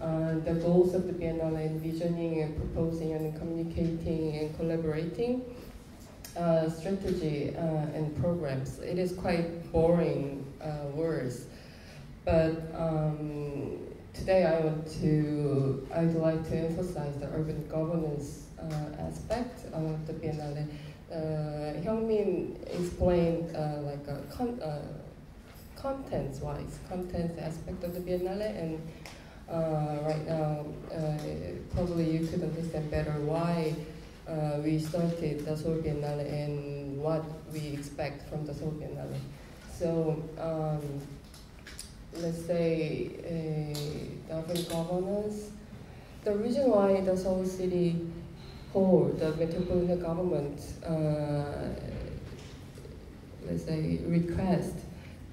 Uh, the goals of the Biennale envisioning and proposing and communicating and collaborating uh, strategy uh, and programs. It is quite boring uh, words, but um, today I want to, I'd like to emphasize the urban governance uh, aspect of the Biennale. Uh, Hyungmin explained uh, like a contents-wise, contents aspect of the Biennale and uh, right now, uh, probably you could understand better why uh, we started the Seoul Biennale and what we expect from the Seoul Biennale. So, um, let's say uh, urban governance. The reason why the Seoul City Hall, the metropolitan government, uh, let's say, request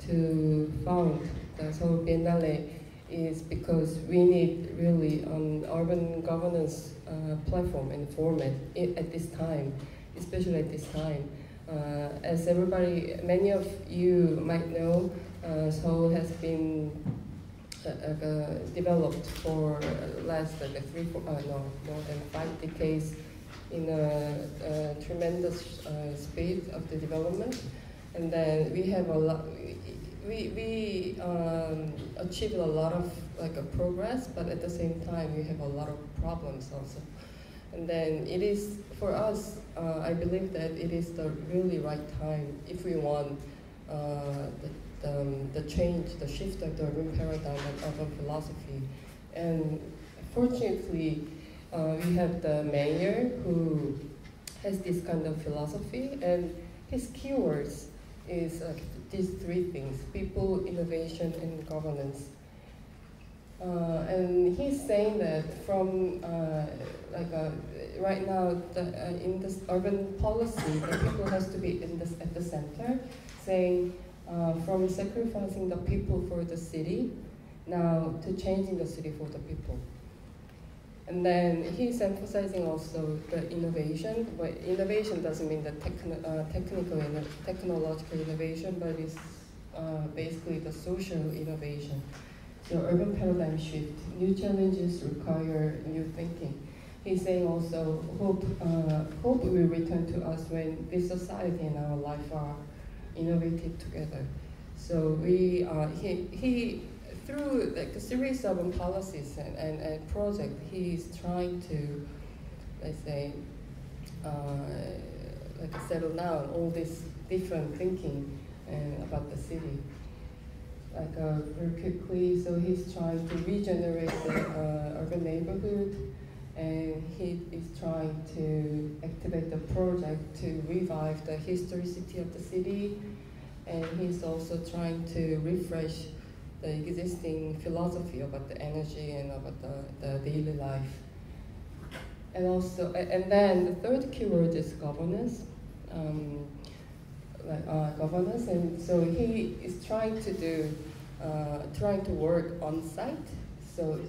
to found the Seoul Biennale is because we need really an urban governance uh, platform and format at this time, especially at this time. Uh, as everybody, many of you might know, uh, Seoul has been uh, uh, developed for less than three, four, uh, no, more than five decades in a, a tremendous speed of the development, and then we have a lot. We we um, achieved a lot of like a progress, but at the same time we have a lot of problems also. And then it is for us. Uh, I believe that it is the really right time if we want uh, the, the, um, the change, the shift of the urban paradigm of, of philosophy. And fortunately, uh, we have the mayor who has this kind of philosophy, and his keywords is uh, these three things: people, innovation, and governance. Uh, and he's saying that from uh, like uh, right now the, uh, in this urban policy, the people has to be in this, at the center, saying uh, from sacrificing the people for the city now to changing the city for the people. And then he's emphasizing also the innovation, but innovation doesn't mean the techn- uh, technical technological innovation, but it's uh, basically the social innovation. So urban paradigm shift, new challenges require new thinking. He's saying also hope, uh, hope will return to us when this society and our life are innovated together. So we, he, he through like a series of policies and, and, and projects, he's trying to, let's say, uh, like settle down all this different thinking uh, about the city. Like uh, very quickly, so he's trying to regenerate the uh, urban neighborhood, and he is trying to activate the project to revive the historicity of the city, and he's also trying to refresh the existing philosophy about the energy and about the, the daily life. And also, and then the third keyword is governance, um, like, uh, governance. And so he is trying to do, uh, trying to work on site. So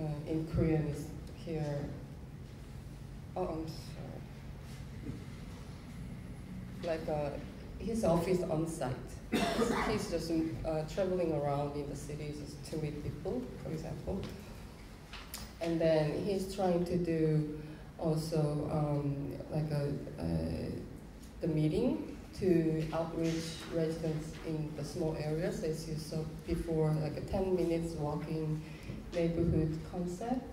uh, in Korean is here. Oh, I'm sorry. Like uh, his office on site he's just uh, traveling around in the cities to meet people, for example. And then he's trying to do also um, like a, the meeting to outreach residents in the small areas, as you saw before, like a 10 minutes walking neighborhood concept.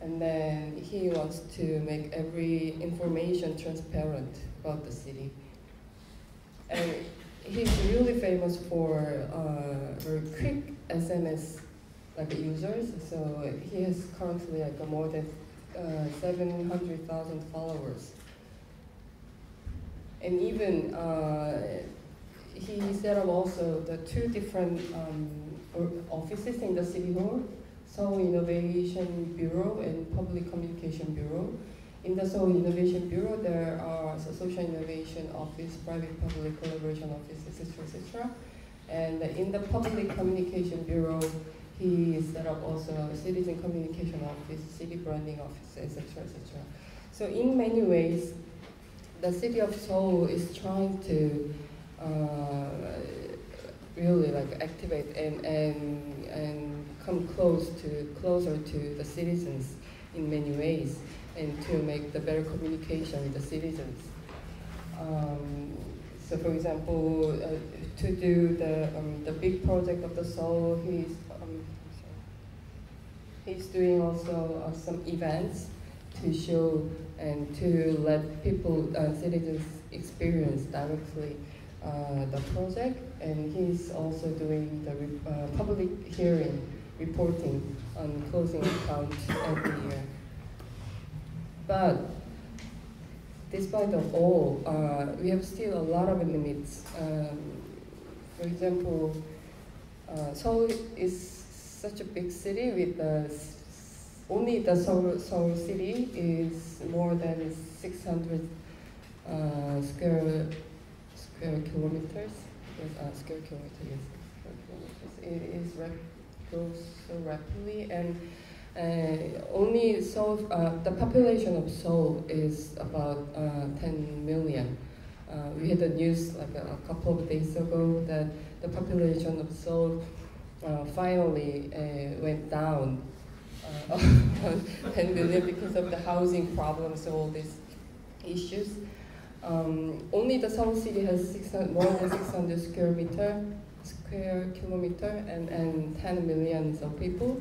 And then he wants to make every information transparent about the city. And he's really famous for uh, very quick SMS like users. So he has currently like more than uh, 700,000 followers. And even uh, he set up also the two different um, offices in the city hall, Seoul Innovation Bureau and Public Communication Bureau. In the Seoul Innovation Bureau, there are social innovation office, private public collaboration office, etc., etc. And in the Public Communication Bureau, he set up also citizen communication office, city branding office, etc., etc. So in many ways, the city of Seoul is trying to uh, really like activate and, and, and come close to closer to the citizens in many ways and to make the better communication with the citizens. Um, so, for example, uh, to do the um, the big project of the Seoul, he's um, he's doing also uh, some events to show and to let people, uh, citizens, experience directly uh, the project. And he's also doing the uh, public hearing, reporting on closing account every year. But despite of all, uh, we have still a lot of limits. Um, for example, uh, Seoul is such a big city with the only the Seoul, Seoul city is more than 600 uh, square square kilometers. Uh, square kilometers, yes. It is rap- grows so rapidly and only Seoul, uh, the population of Seoul is about uh, 10 million. Uh, we had the news like a, a, couple of days ago that the population of Seoul uh, finally uh, went down uh, 10 million because of the housing problems, all these issues. Um, only the Seoul city has 600, more than 600 square meter, square kilometer, and, and 10 million of people.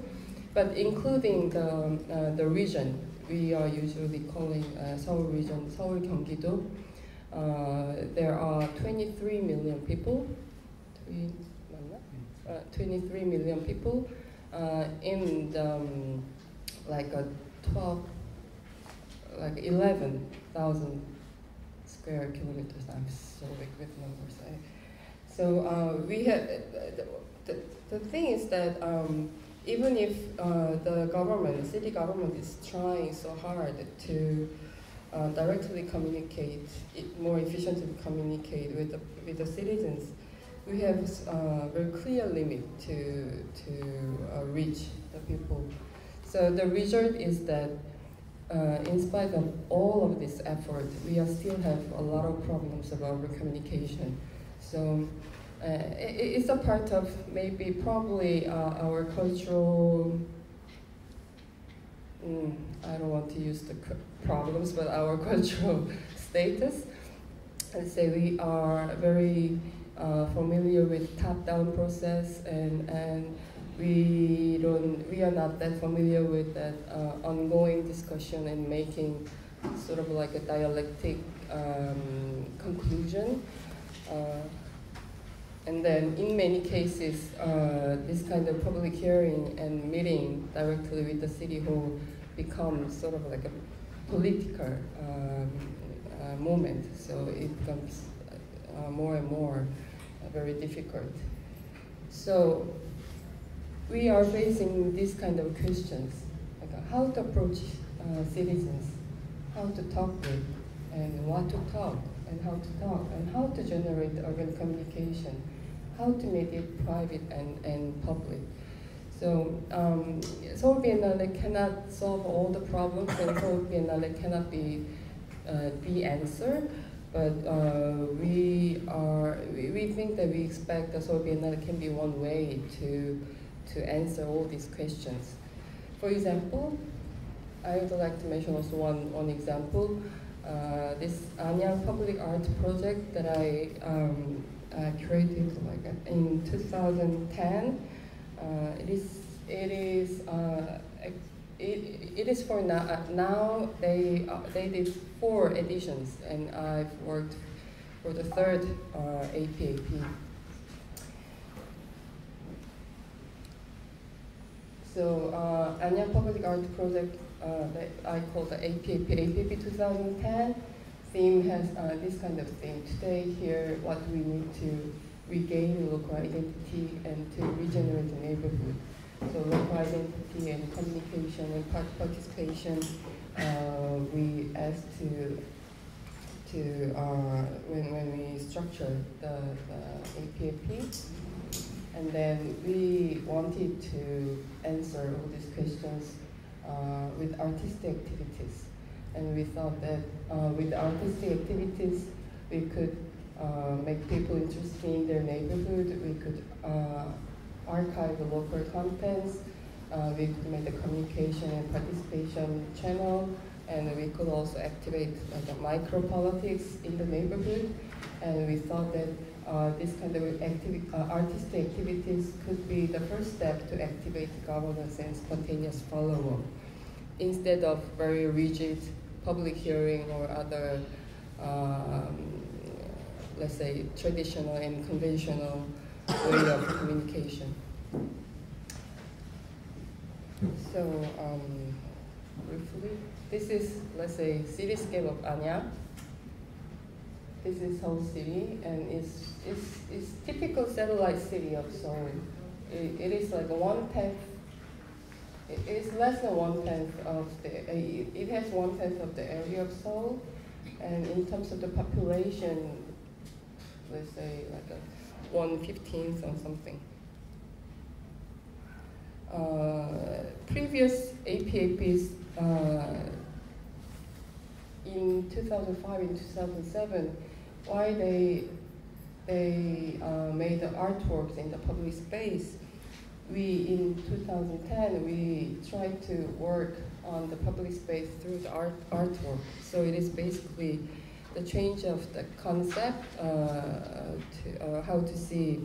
But including the, uh, the region, we are usually calling uh, Seoul region, Seoul Gyeonggi-do. Uh, there are 23 million people, uh, 23 million people uh, in the, um, like a 12, like 11,000 square kilometers. I'm so big with numbers. I, so uh, we have the, the, the thing is that um, even if uh, the government, the city government, is trying so hard to uh, directly communicate, more efficiently communicate with the, with the citizens, we have a uh, very clear limit to, to uh, reach the people. So the result is that uh, in spite of all of this effort, we still have a lot of problems about communication. So uh, it, it's a part of maybe probably uh, our cultural, mm, I don't want to use the problems, but our cultural status. And say we are very uh, familiar with top-down process and, and we don't we are not that familiar with that uh, ongoing discussion and making sort of like a dialectic um, conclusion. Uh, and then in many cases, uh, this kind of public hearing and meeting directly with the city hall becomes sort of like a political um, uh, moment. So it becomes uh, more and more uh, very difficult. So we are facing these kind of questions, like how to approach uh, citizens, how to talk with, and what to talk, and how to talk, and how to generate urban communication, how to make it private and, and public. So um, Seoul Biennale cannot solve all the problems, and Seoul Biennale cannot be uh, the answer. But uh, we are we, we think that we expect the Seoul Biennale can be one way to to answer all these questions. For example, I would like to mention also one, one example. Uh, this Anyang Public Art Project that I um, created like in 2010. Uh, it is it is uh, it, it is for now. Uh, now they uh, they did four editions, and I've worked for the third APAP. So uh, Public Art Project uh, that I call the APAP, APAP 2010 theme has uh, this kind of theme. Today here, what we need to regain local identity and to regenerate the neighborhood. So local identity and communication and part participation, uh, we asked to to uh, when, when we structure the, the APAP. And then we wanted to answer all these questions uh, with artistic activities. And we thought that uh, with artistic activities, we could uh, make people interested in their neighborhood, we could uh, archive the local contents, uh, we could make the communication and participation channel, and we could also activate a micro politics in the neighborhood. And we thought that uh, this kind of activi uh, artistic activities could be the first step to activate governance and spontaneous follow-up. Instead of very rigid public hearing or other, um, let's say, traditional and conventional way of communication. So, um, briefly, this is, let's say, cityscape of Anyang. This is Seoul City, and it's it's, it's typical satellite city of Seoul. it, it is like a one tenth. It is less than one tenth of the. It has one tenth of the area of Seoul, and in terms of the population, let's say like a one fifteenth or something. Uh, previous APAPs uh, in 2005 and 2007, why they they uh, made the artworks in the public space, we in 2010 we tried to work on the public space through the art artwork. So it is basically the change of the concept uh, to uh, how to see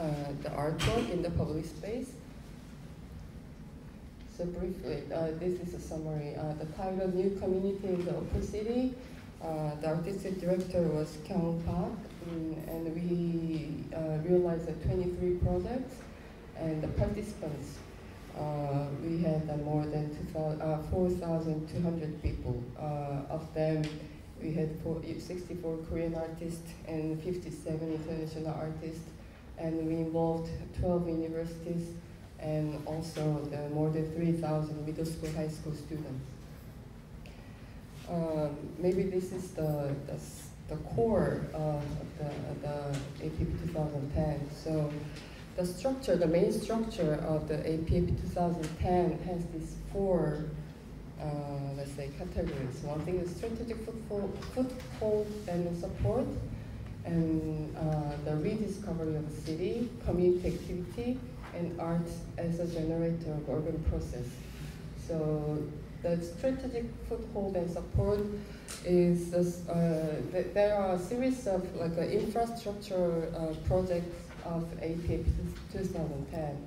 uh, the artwork in the public space. So briefly, uh, this is a summary. Uh, the title New Community in the Open City. Uh, the artistic director was Kyong Park, mm, and we realized 23 projects, and the participants, uh, we had uh, more than 4,200 people. of them, we had four, 64 Korean artists and 57 international artists, and we involved 12 universities and also the more than 3,000 middle school, high school students. Um, maybe this is the, the, the core of the, the APAP 2010. So the structure, the main structure of the APAP 2010 has these four, uh, let's say, categories. One thing is strategic foothold, foothold and support, and uh, the rediscovery of the city, community activity, and art as a generator of urban process. So the strategic foothold and support is uh, th there are a series of like infrastructure uh, projects of APAP 2010,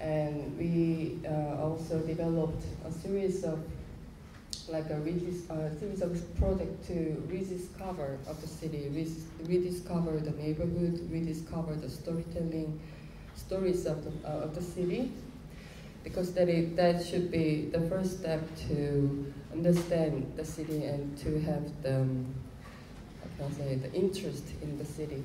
and we uh, also developed a series of like a redis- uh, series of projects to rediscover of the city, rediscover the neighborhood, rediscover the storytelling, stories of the, uh, of the city because that, is, that should be the first step to understand the city and to have the, um, can I say, the interest in the city.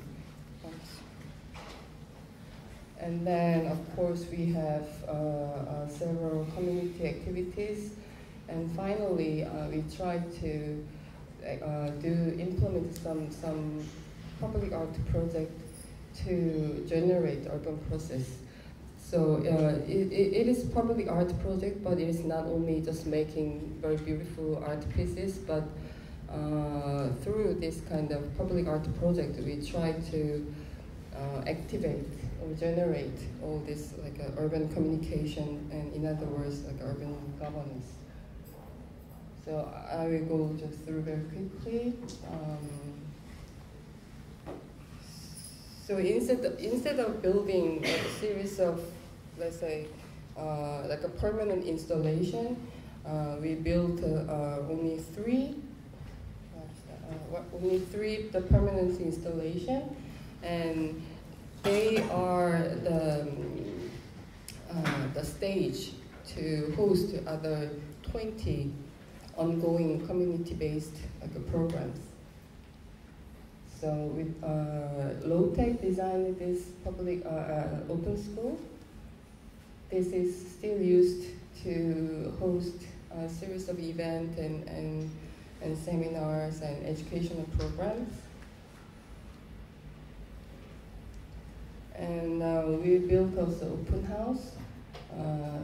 And then, of course, we have uh, uh, several community activities. And finally, uh, we try to do implement some, some public art project to generate urban process. So uh, it, it is probably art project, but it is not only just making very beautiful art pieces, but uh, through this kind of public art project, we try to uh, activate or generate all this like uh, urban communication and in other words, like urban governance. So I will go just through very quickly. Um, so instead of, instead of building a series of, let's say, uh, like a permanent installation, uh, we built uh, only three, uh, only three the permanent installation, and they are the uh, the stage to host other 20 ongoing community-based programs. So with uh, low-tech designed this public uh, uh, open school. This is still used to host a series of events and, and, and seminars and educational programs. And uh, we built also open house. Uh,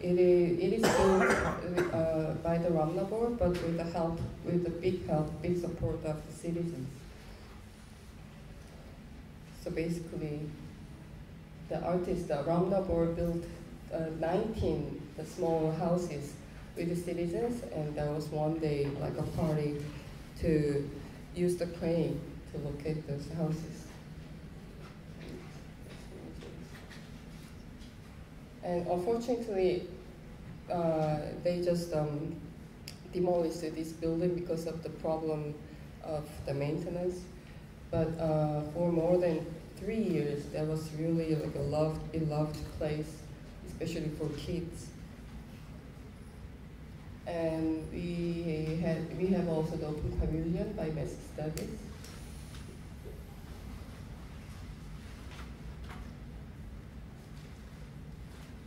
it is, it is built uh, by the Raumlabor, but with the help, with the big help, big support of the citizens. So basically, the artist, the Raumlabor built uh, 19 the small houses with the citizens, and there was one day like a party to use the crane to locate those houses. And unfortunately, uh, they just um, demolished this building because of the problem of the maintenance. But uh, for more than three years, that was really like a loved, beloved place, especially for kids. And we had we have also the open pavilion by Mask Studies.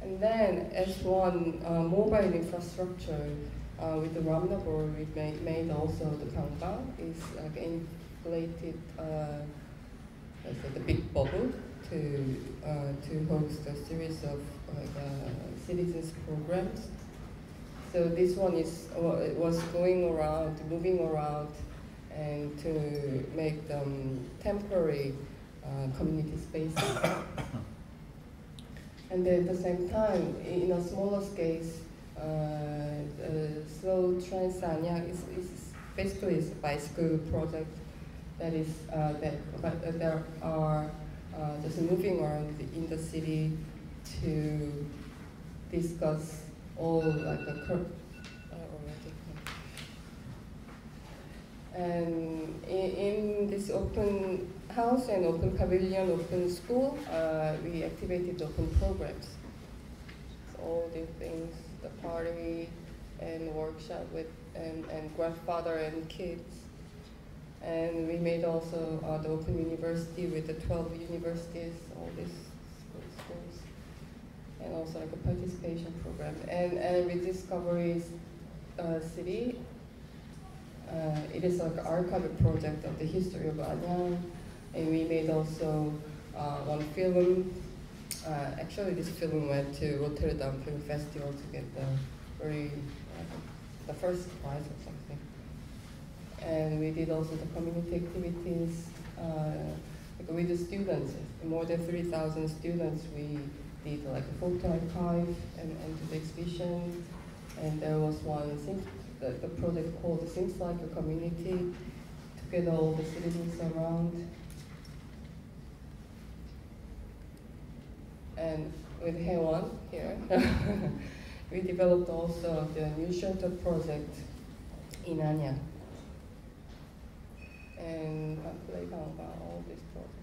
And then, S1 uh, mobile infrastructure uh, with the Raumlabor, we made, made also the Kangbang is like inflated uh, the big bubble to uh, to host a series of uh, citizens programs. So this one is uh, was going around, moving around, and to make them temporary uh, community spaces. And at the same time, in a smaller scale, uh, uh, Slow Train Sanya is, is basically a bicycle project that is uh, that but uh, there are uh, just moving around in the city to discuss all like the cur- and in, in this open house and open pavilion, open school, uh, we activated open programs. So all these things, the party and workshop with and, and grandfather and kids. And we made also uh, the open university with the 12 universities, all these schools, and also like a participation program. And, and with Discoveries uh, City, uh, it is like an archive project of the history of Anyang, and we made also uh, one film. Uh, actually, this film went to Rotterdam Film Festival to get the very the first prize or something. And we did also the community activities uh, like with the students. More than 3,000 students. We did like a photo archive and, and the exhibition. And there was one thing, the, the project called Seems Like a Community to get all the citizens around. And with Hae-Won here, we developed also the new shelter project in Anyang. And I'm about all these projects.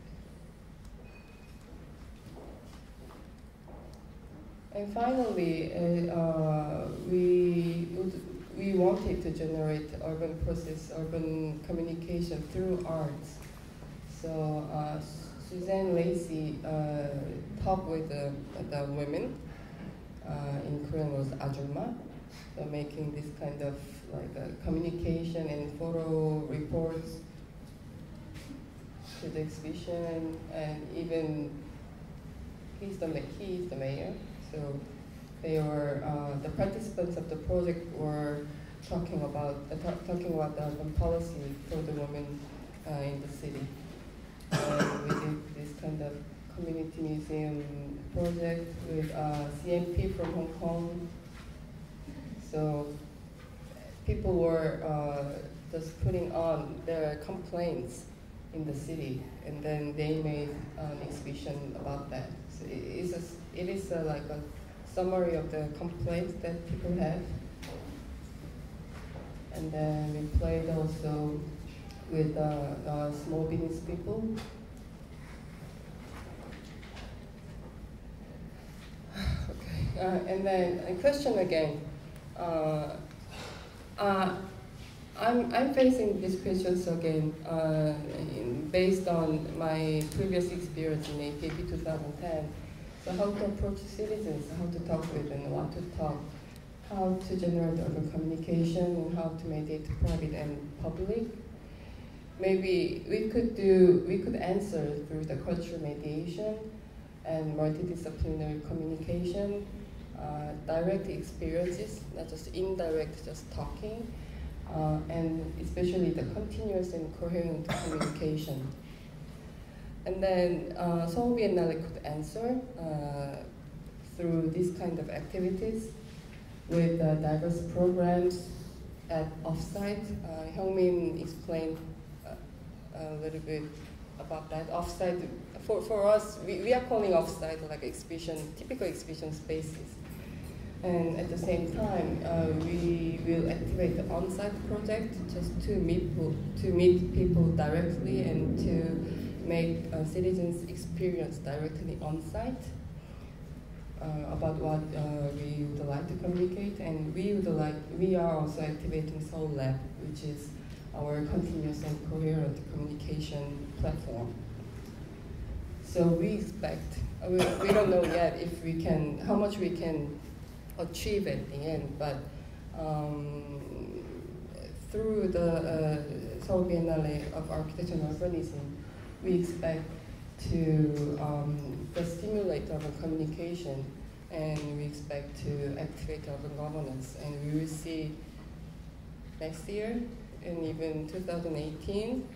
And finally, uh, uh, we would we wanted to generate urban process, urban communication through arts. So uh, Suzanne Lacy uh, talked with the, the women, uh, in Korean was ajumma, so making this kind of like communication and photo reports to the exhibition, and even he's the, he's the mayor, so they were uh, the participants of the project were talking about uh, talking about the policy for the women uh, in the city. And we did this kind of community museum project with uh, CMP from Hong Kong. So people were uh, just putting on their complaints in the city, and then they made an exhibition about that. So it is a, it is a, like a summary of the complaints that people have. And then we played also with uh, uh, small business people. okay, uh, and then a question again. I'm, I'm facing these questions again uh, in, based on my previous experience in APAP 2010. So how to approach citizens, how to talk with them, what to talk, how to generate urban communication, and how to make it private and public. Maybe we could do, we could answer through the cultural mediation and multidisciplinary communication, uh, direct experiences, not just indirect, just talking, uh, and especially the continuous and coherent communication. And then uh, Seoul Biennale could answer uh, through these kind of activities with uh, diverse programs at offsite. Uh, Hyungmin explained a little bit about that. Offsite, for, for us, we, we are calling offsite like exhibition, typical exhibition spaces. And at the same time, uh, we will activate the on-site project just to meet, to meet people directly and to make uh, citizens experience directly on site uh, about what uh, we would like to communicate, and we would like we are also activating Seoul Lab, which is our continuous and coherent communication platform. So we expect uh, we, we don't know yet if we can how much we can achieve at the end, but. Um, through the uh, Seoul Biennale of Architecture and Urbanism, we expect to um, stimulate urban communication and we expect to activate urban governance. And we will see next year and even 2018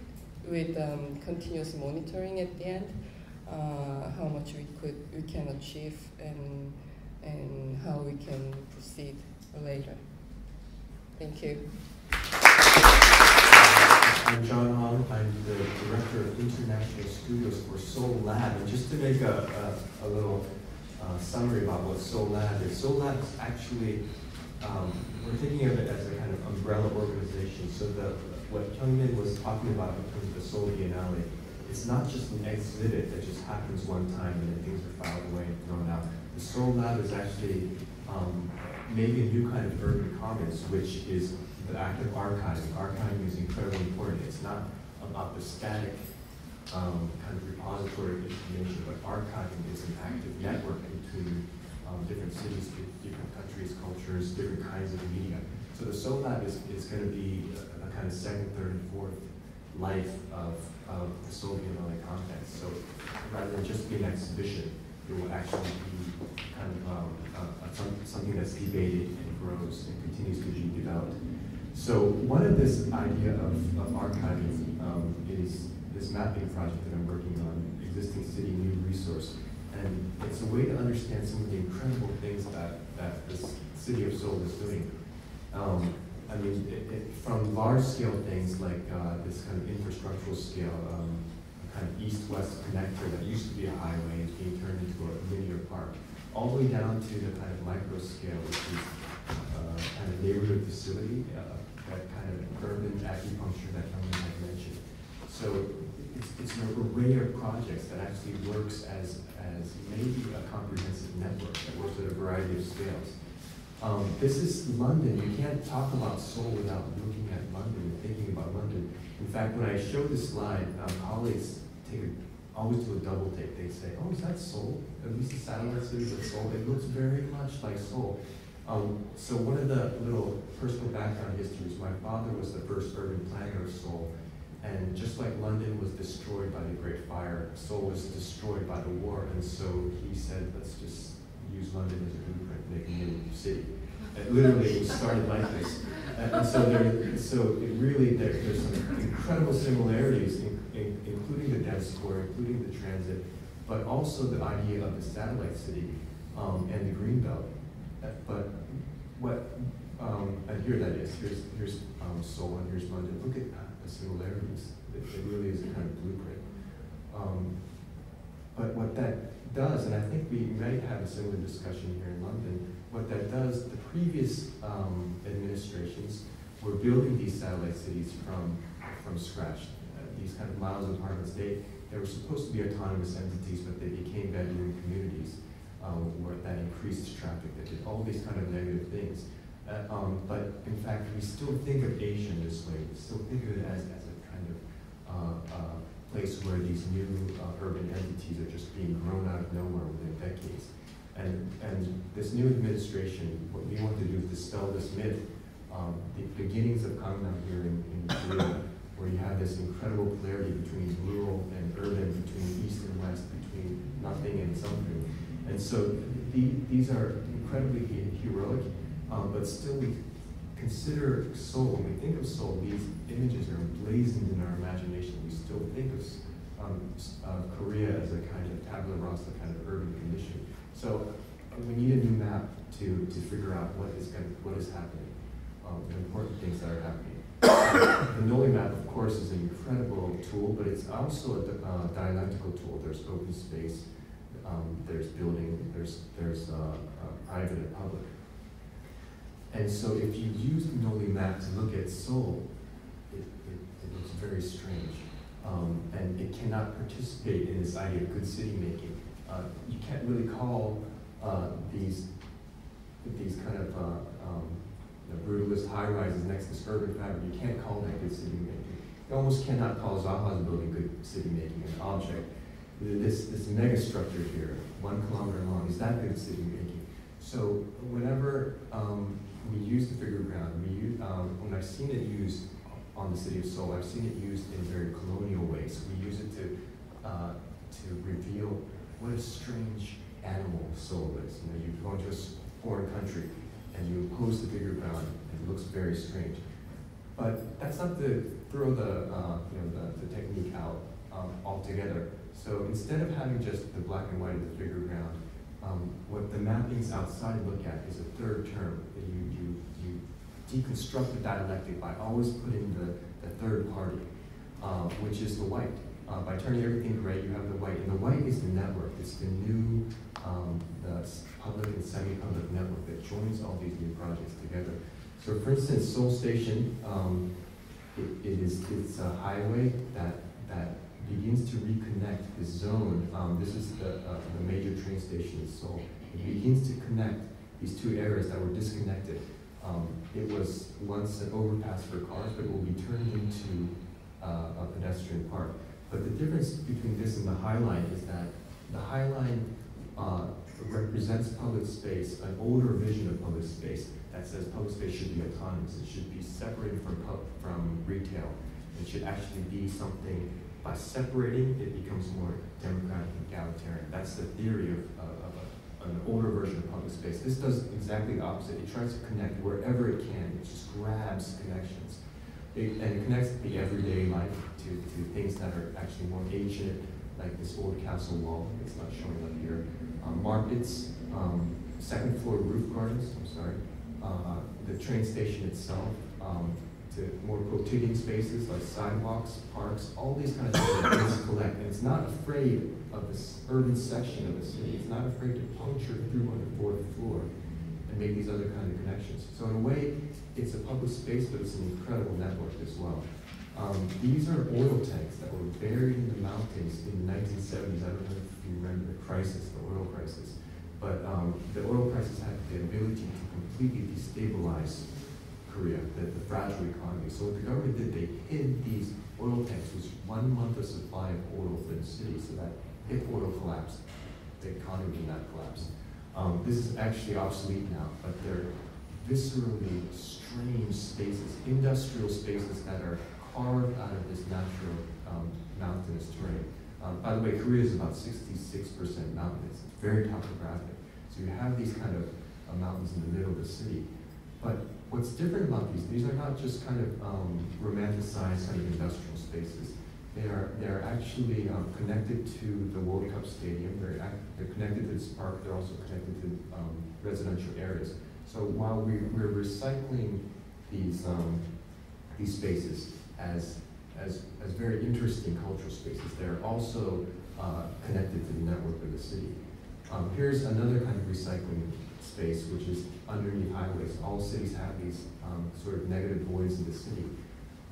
with um, continuous monitoring at the end, uh, how much we could we can achieve and and how we can proceed later. Thank you. I'm John Hong. I'm the director of international studios for Seoul Lab. And just to make a, a, a little uh, summary about what Seoul Lab is, Seoul Lab is actually um, we're thinking of it as a kind of umbrella organization. So the what Hyungmin was talking about in terms of the Seoul Biennale, it's not just an exhibit that just happens one time and then things are filed away and thrown out. The Seoul Lab is actually um, maybe a new kind of urban commons, which is the act of archiving. Archiving is incredibly important. It's not about the static um, kind of repository of information, but archiving is an active network between um, different cities, countries, cultures, different kinds of media. So the Seoul Lab is, is going to be a, a, kind of second, third, and fourth life of, of the Seoul Biennale content. So rather than just be an exhibition, it will actually be kind of um, uh, some, something that's debated and grows and continues to be developed. So one of this idea of, of archiving um, is this mapping project that I'm working on, existing city new resource. And it's a way to understand some of the incredible things that, that this city of Seoul is doing. Um, I mean, it, it, from large scale things like uh, this kind of infrastructural scale, um, kind of east-west connector that used to be a highway is being turned into a linear park, all the way down to the kind of micro scale, which is uh, kind of neighborhood facility, uh, that kind of urban acupuncture that Helen had mentioned. So it's, it's an array of projects that actually works as, as maybe a comprehensive network that works at a variety of scales. Um, this is London. You can't talk about Seoul without looking at London and thinking about London. In fact, when I show this slide, um, colleagues take a, always do a double take. They say, oh, is that Seoul? At least the satellite cities of Seoul. It looks very much like Seoul. Um, so one of the little personal background histories, my father was the first urban planner of Seoul. And just like London was destroyed by the Great Fire, Seoul was destroyed by the war. And so he said, let's just use London as a blueprint, make a new city. And literally, it started like this. And, so, there, so it really, there, there's some incredible similarities, in, in, including the dense core, including the transit, but also the idea of the satellite city um, and the green belt. But what, um, and here that is, here's, here's um, Seoul and here's London. Look at the similarities. It, it really is a kind of blueprint. Um, but what that does, and I think we might have a similar discussion here in London, what that does, the previous um, administrations were building these satellite cities from, from scratch. Uh, these kind of miles apartments, they, they were supposed to be autonomous entities, but they became bedroom communities um, where that increased traffic, that did all these kind of negative things. Uh, um, but in fact, we still think of Asia this way. We still think of it as, as a kind of uh, uh, place where these new uh, urban entities are just being grown out of nowhere within decades. And, and this new administration, what we want to do is dispel this myth. Um, the beginnings of Gangnam here in, in Korea, where you have this incredible polarity between rural and urban, between east and west, between nothing and something. And so the, these are incredibly heroic, um, but still we consider Seoul, when we think of Seoul, these images are emblazoned in our imagination. We still think of um, uh, Korea as a kind of tabula rasa kind of urban condition. So we need a new map to, to figure out what is, going, what is happening, um, the important things that are happening. the Nolli map, of course, is an incredible tool, but it's also a uh, dialectical tool. There's open space, um, there's building, there's, there's uh, uh, private and public. And so if you use the Nolli map to look at Seoul, it, it, it looks very strange. Um, and it cannot participate in this idea of good city making. Uh, you can't really call uh, these, these kind of uh, um, brutalist high rises next to urban fabric, you can't call that good city making. You almost cannot call Zaha's building good city making, an object this, this mega structure here, one kilometer long, is that good city making? So whenever um, we use the figure ground, we use, um, when I've seen it used on the city of Seoul, I've seen it used in very colonial ways. We use it to, uh, to reveal what a strange animal Seoul is. You know, you go into a foreign country and you impose the figure ground, and it looks very strange. But that's not to throw the, uh, you know, the, the technique out um, altogether. So instead of having just the black and white of the figure ground, um, what the mappings outside look at is a third term. that you deconstruct the dialectic by always putting the, the third party, uh, which is the white. Uh, by turning everything gray, you have the white, and the white is the network. It's the new um, the public and semi-public network that joins all these new projects together. So, for instance, Seoul Station, um, it, it is it's a highway that that begins to reconnect the zone. Um, this is the uh, the major train station in Seoul. It begins to connect these two areas that were disconnected. Um, it was once an overpass for cars, but it will be turned into uh, a pedestrian park. But the difference between this and the High Line is that the High Line uh, represents public space, an older vision of public space that says public space should be autonomous. It should be separated from from retail. It should actually be something. By separating, it becomes more democratic and egalitarian. That's the theory of, uh, an older version of public space. This does exactly the opposite. It tries to connect wherever it can. It just grabs connections. It, and it connects the everyday life to, to things that are actually more ancient, like this old castle wall. It's not showing up here. Um, markets, um, second floor roof gardens. I'm sorry. Uh, the train station itself. Um, to more quotidian spaces like sidewalks, parks, all these kinds of things collect. And it's not afraid of this urban section of the city. It's not afraid to puncture through on the fourth floor and make these other kind of connections. So in a way, it's a public space, but it's an incredible network as well. Um, these are oil tanks that were buried in the mountains in the 1970s. I don't know if you remember the crisis, the oil crisis. But um, the oil crisis had the ability to completely destabilize Korea, the, the fragile economy. So what the government did, they hid these oil tanks, was one month of supply of oil for the city, so that if oil collapsed, the economy would not collapse. Um, this is actually obsolete now, but they're viscerally strange spaces, industrial spaces that are carved out of this natural um, mountainous terrain. Um, by the way, Korea is about 66% mountainous. It's very topographic. So you have these kind of uh, mountains in the middle of the city. But what's different about these, these are not just kind of um, romanticized kind of industrial spaces. They are, they are actually um, connected to the World Cup Stadium. They're, they're connected to this park. They're also connected to um, residential areas. So while we, we're recycling these, um, these spaces as, as, as very interesting cultural spaces, they're also uh, connected to the network of the city. Um, here's another kind of recycling space, which is underneath highways. All cities have these um, sort of negative voids in the city.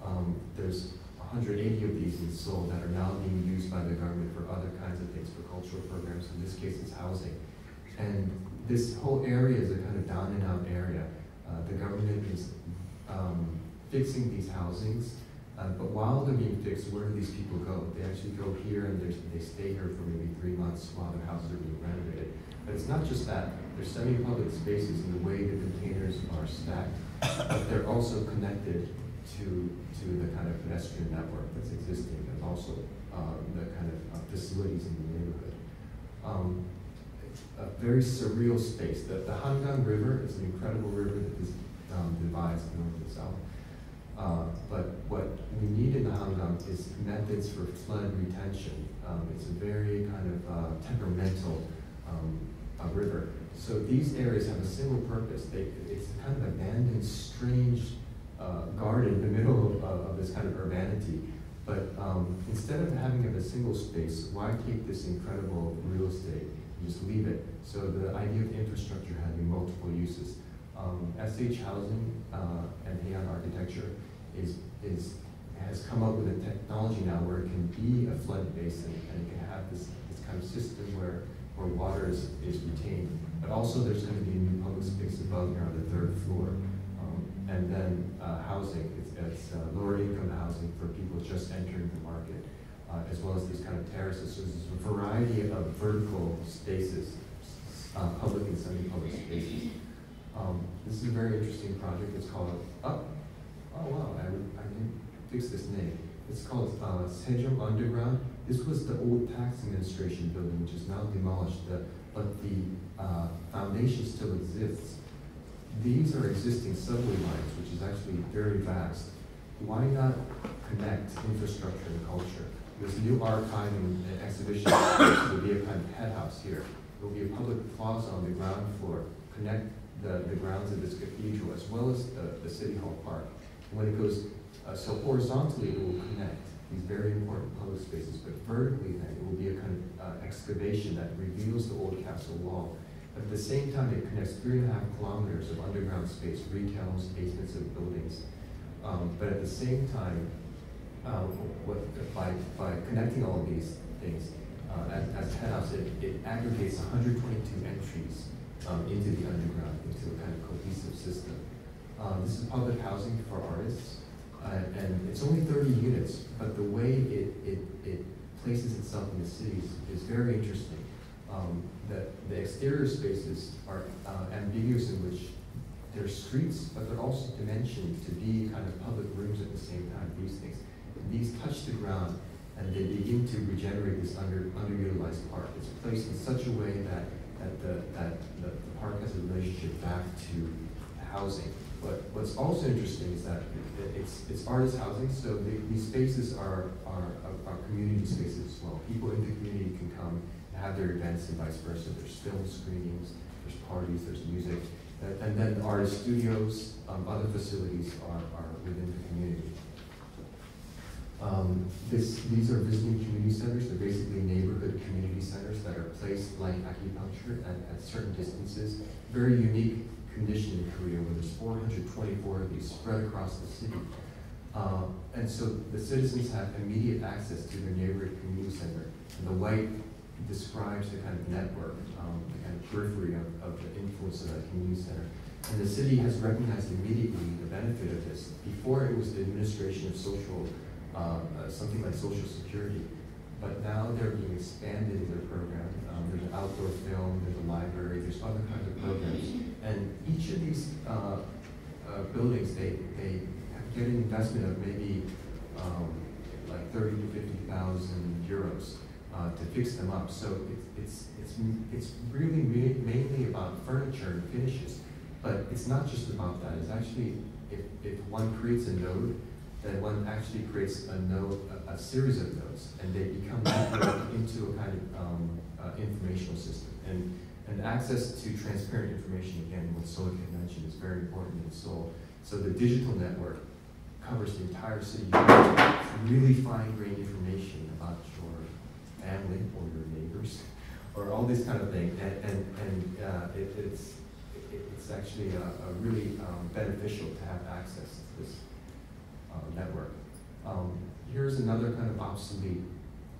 Um, there's 180 of these in Seoul that are now being used by the government for other kinds of things, for cultural programs. In this case, it's housing. And this whole area is a kind of down and out area. Uh, the government is um, fixing these housings, uh, but while they're being fixed, where do these people go? They actually go here and they stay here for maybe three months while their houses are being renovated. But it's not just that. They're semi-public spaces in the way the containers are stacked, but they're also connected to, to the kind of pedestrian network that's existing. There's also uh, the kind of uh, facilities in the neighborhood. Um, a very surreal space. The, the Hangang River is an incredible river that is, um, divides north and south. Uh, but what we need in the Hangang is methods for flood retention. Um, it's a very kind of uh, temperamental um, river. So these areas have a single purpose. They, it's kind of an abandoned, strange uh, garden in the middle of, of this kind of urbanity. But um, instead of having it a single space, why take this incredible real estate? You just leave it. So the idea of infrastructure having multiple uses. Um, SH Housing uh, and Heian Architecture is, is, has come up with a technology now where it can be a flood basin and it can have this, this kind of system where, where water is, is retained. But also there's going to be a new public space above here on the third floor. Um, and then uh, housing, it's, it's uh, lower income housing for people just entering the market, uh, as well as these kind of terraces. So there's a variety of vertical spaces, uh, public and semi-public spaces. Um, this is a very interesting project. It's called Up. Oh wow, I, I didn't fix this name. It's called uh, Sejong Underground. This was the old tax administration building, which is now demolished, but the uh, foundation still exists. These are existing subway lines, which is actually very vast. Why not connect infrastructure and culture? this new archive and exhibition will be a kind of head house here. It will be a public plaza on the ground floor, connect the, the grounds of this cathedral as well as the, the City Hall Park. When it goes, uh, so horizontally, it will connect these very important public spaces, but vertically then, it will be a kind of uh, excavation that reveals the old castle wall. But at the same time, it connects three and a half kilometers of underground space, retails, basements, and buildings. Um, but at the same time, um, what, by, by connecting all of these things, uh, as, as house, it, it aggregates 122 entries um, into the underground, into a kind of cohesive system. Um, this is public housing for artists, uh, and it's only 30 units, but the way it, it, it places itself in the city is, very interesting. Um, the, the exterior spaces are uh, ambiguous in which they're streets, but they're also dimensioned to be kind of public rooms at the same time, these things. And these touch the ground and they begin to regenerate this under, underutilized park. It's placed in such a way that, that, the, that the, the park has a relationship back to housing. But what's also interesting is that it's, it's artist housing, so the, these spaces are, are, are community spaces as well. People in the community can come and have their events and vice versa. There's film screenings, there's parties, there's music. And, and then artist studios, um, other facilities are, are within the community. Um, this, these are visiting community centers. They're basically neighborhood community centers that are placed like acupuncture at, at certain distances. Very unique condition in Korea where there's 424 of these spread across the city. Uh, and so the citizens have immediate access to their neighborhood community center. And the white describes the kind of network, um, the kind of periphery of, of the influence of that community center. And the city has recognized immediately the benefit of this. Before it was the administration of social uh, uh, something like Social Security. But now they're being expanded in their program. Um, there's an outdoor film, there's a library, there's other kinds of programs. And each of these uh, uh, buildings, they, they get an investment of maybe um, like 30 to 50,000 euros uh, to fix them up. So it's, it's, it's, it's really ma- mainly about furniture and finishes. But it's not just about that. It's actually, if, if one creates a node, then one actually creates a node, a, a series of nodes, and they become networked into a kind of um, uh, informational system. And, and access to transparent information, again, what Solik had mentioned, is very important in Seoul. So the digital network covers the entire city. really fine-grained information about your family or your neighbors, or all this kind of thing. And, and, and uh, it, it's, it, it's actually a, a really um, beneficial to have access to this network. Um, here's another kind of obsolete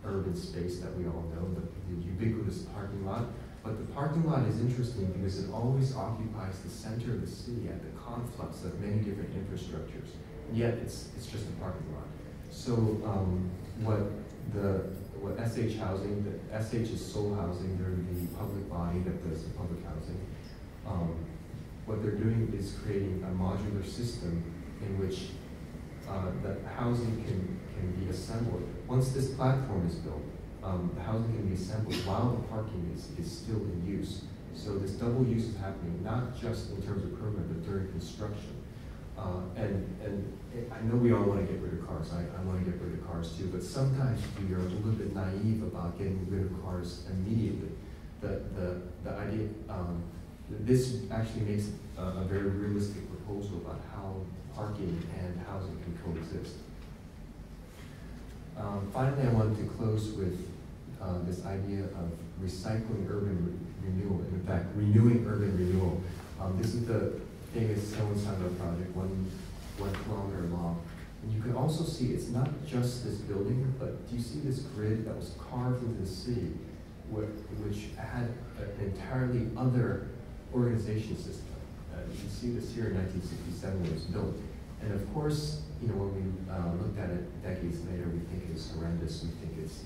urban space that we all know, the, the ubiquitous parking lot. But the parking lot is interesting because it always occupies the center of the city at the conflux of many different infrastructures. Yet it's, it's just a parking lot. So um, what the what SH Housing, the SH is Seoul Housing, they're the public body that does the public housing. Um, what they're doing is creating a modular system in which uh, that housing can, can be assembled. Once this platform is built, um, the housing can be assembled while the parking is, is still in use. So this double use is happening, not just in terms of program, but during construction. Uh, and, and I know we all want to get rid of cars. I, I want to get rid of cars too, but sometimes we are a little bit naive about getting rid of cars immediately. The, the, the idea, um, this actually makes a, a very realistic proposal about how parking and housing can coexist. Um, finally, I wanted to close with uh, this idea of recycling urban re renewal, in fact, renewing urban renewal. Um, this is the famous Seoul project, one, one kilometer long. And you can also see it's not just this building, but do you see this grid that was carved into the city, which had an entirely other organization system? Uh, you see this here in 1967 when it was built. And of course, you know, when we uh, looked at it decades later, we think it's horrendous, we think it's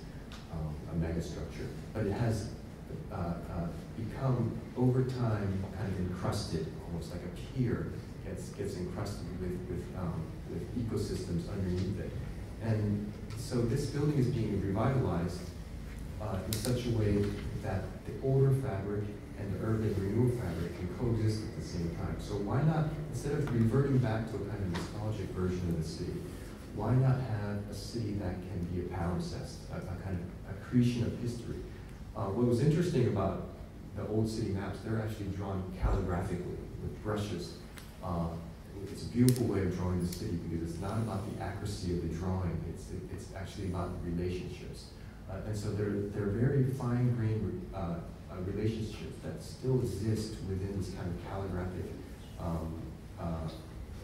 um, a megastructure. But it has uh, uh, become, over time, kind of encrusted, almost like a pier gets, gets encrusted with, with, um, with ecosystems underneath it. And so this building is being revitalized uh, in such a way that the older fabric and the urban renewal fabric can coexist at the same time. So why not, instead of reverting back to a kind of nostalgic version of the city, why not have a city that can be a palimpsest, a, a kind of accretion of history? Uh, what was interesting about the old city maps, they're actually drawn calligraphically with brushes. Uh, it's a beautiful way of drawing the city because it's not about the accuracy of the drawing, it's, it's actually about relationships. Uh, and so they're, they're very fine grained uh, relationships that still exist within this kind of calligraphic um, uh,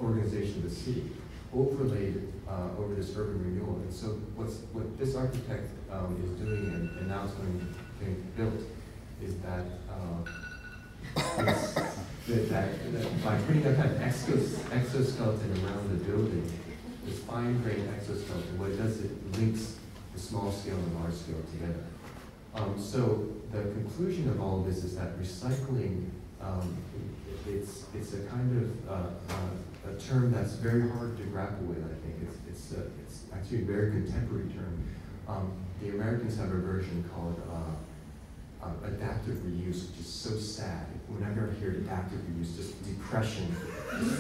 organization of the city, overlaid uh, over this urban renewal. And so what's, what this architect um, is doing and, and now it's going to be built is that uh, that, that, that by putting that kind of exos, exoskeleton around the building, this fine-grained exoskeleton, what it does, it links the small scale and the large scale together. Um, so the conclusion of all of this is that recycling, um, it's, it's a kind of uh, uh, a term that's very hard to grapple with, I think. It's, it's, uh, it's actually a very contemporary term. Um, the Americans have a version called uh, uh, adaptive reuse, which is so sad. Whenever I hear adaptive reuse, just depression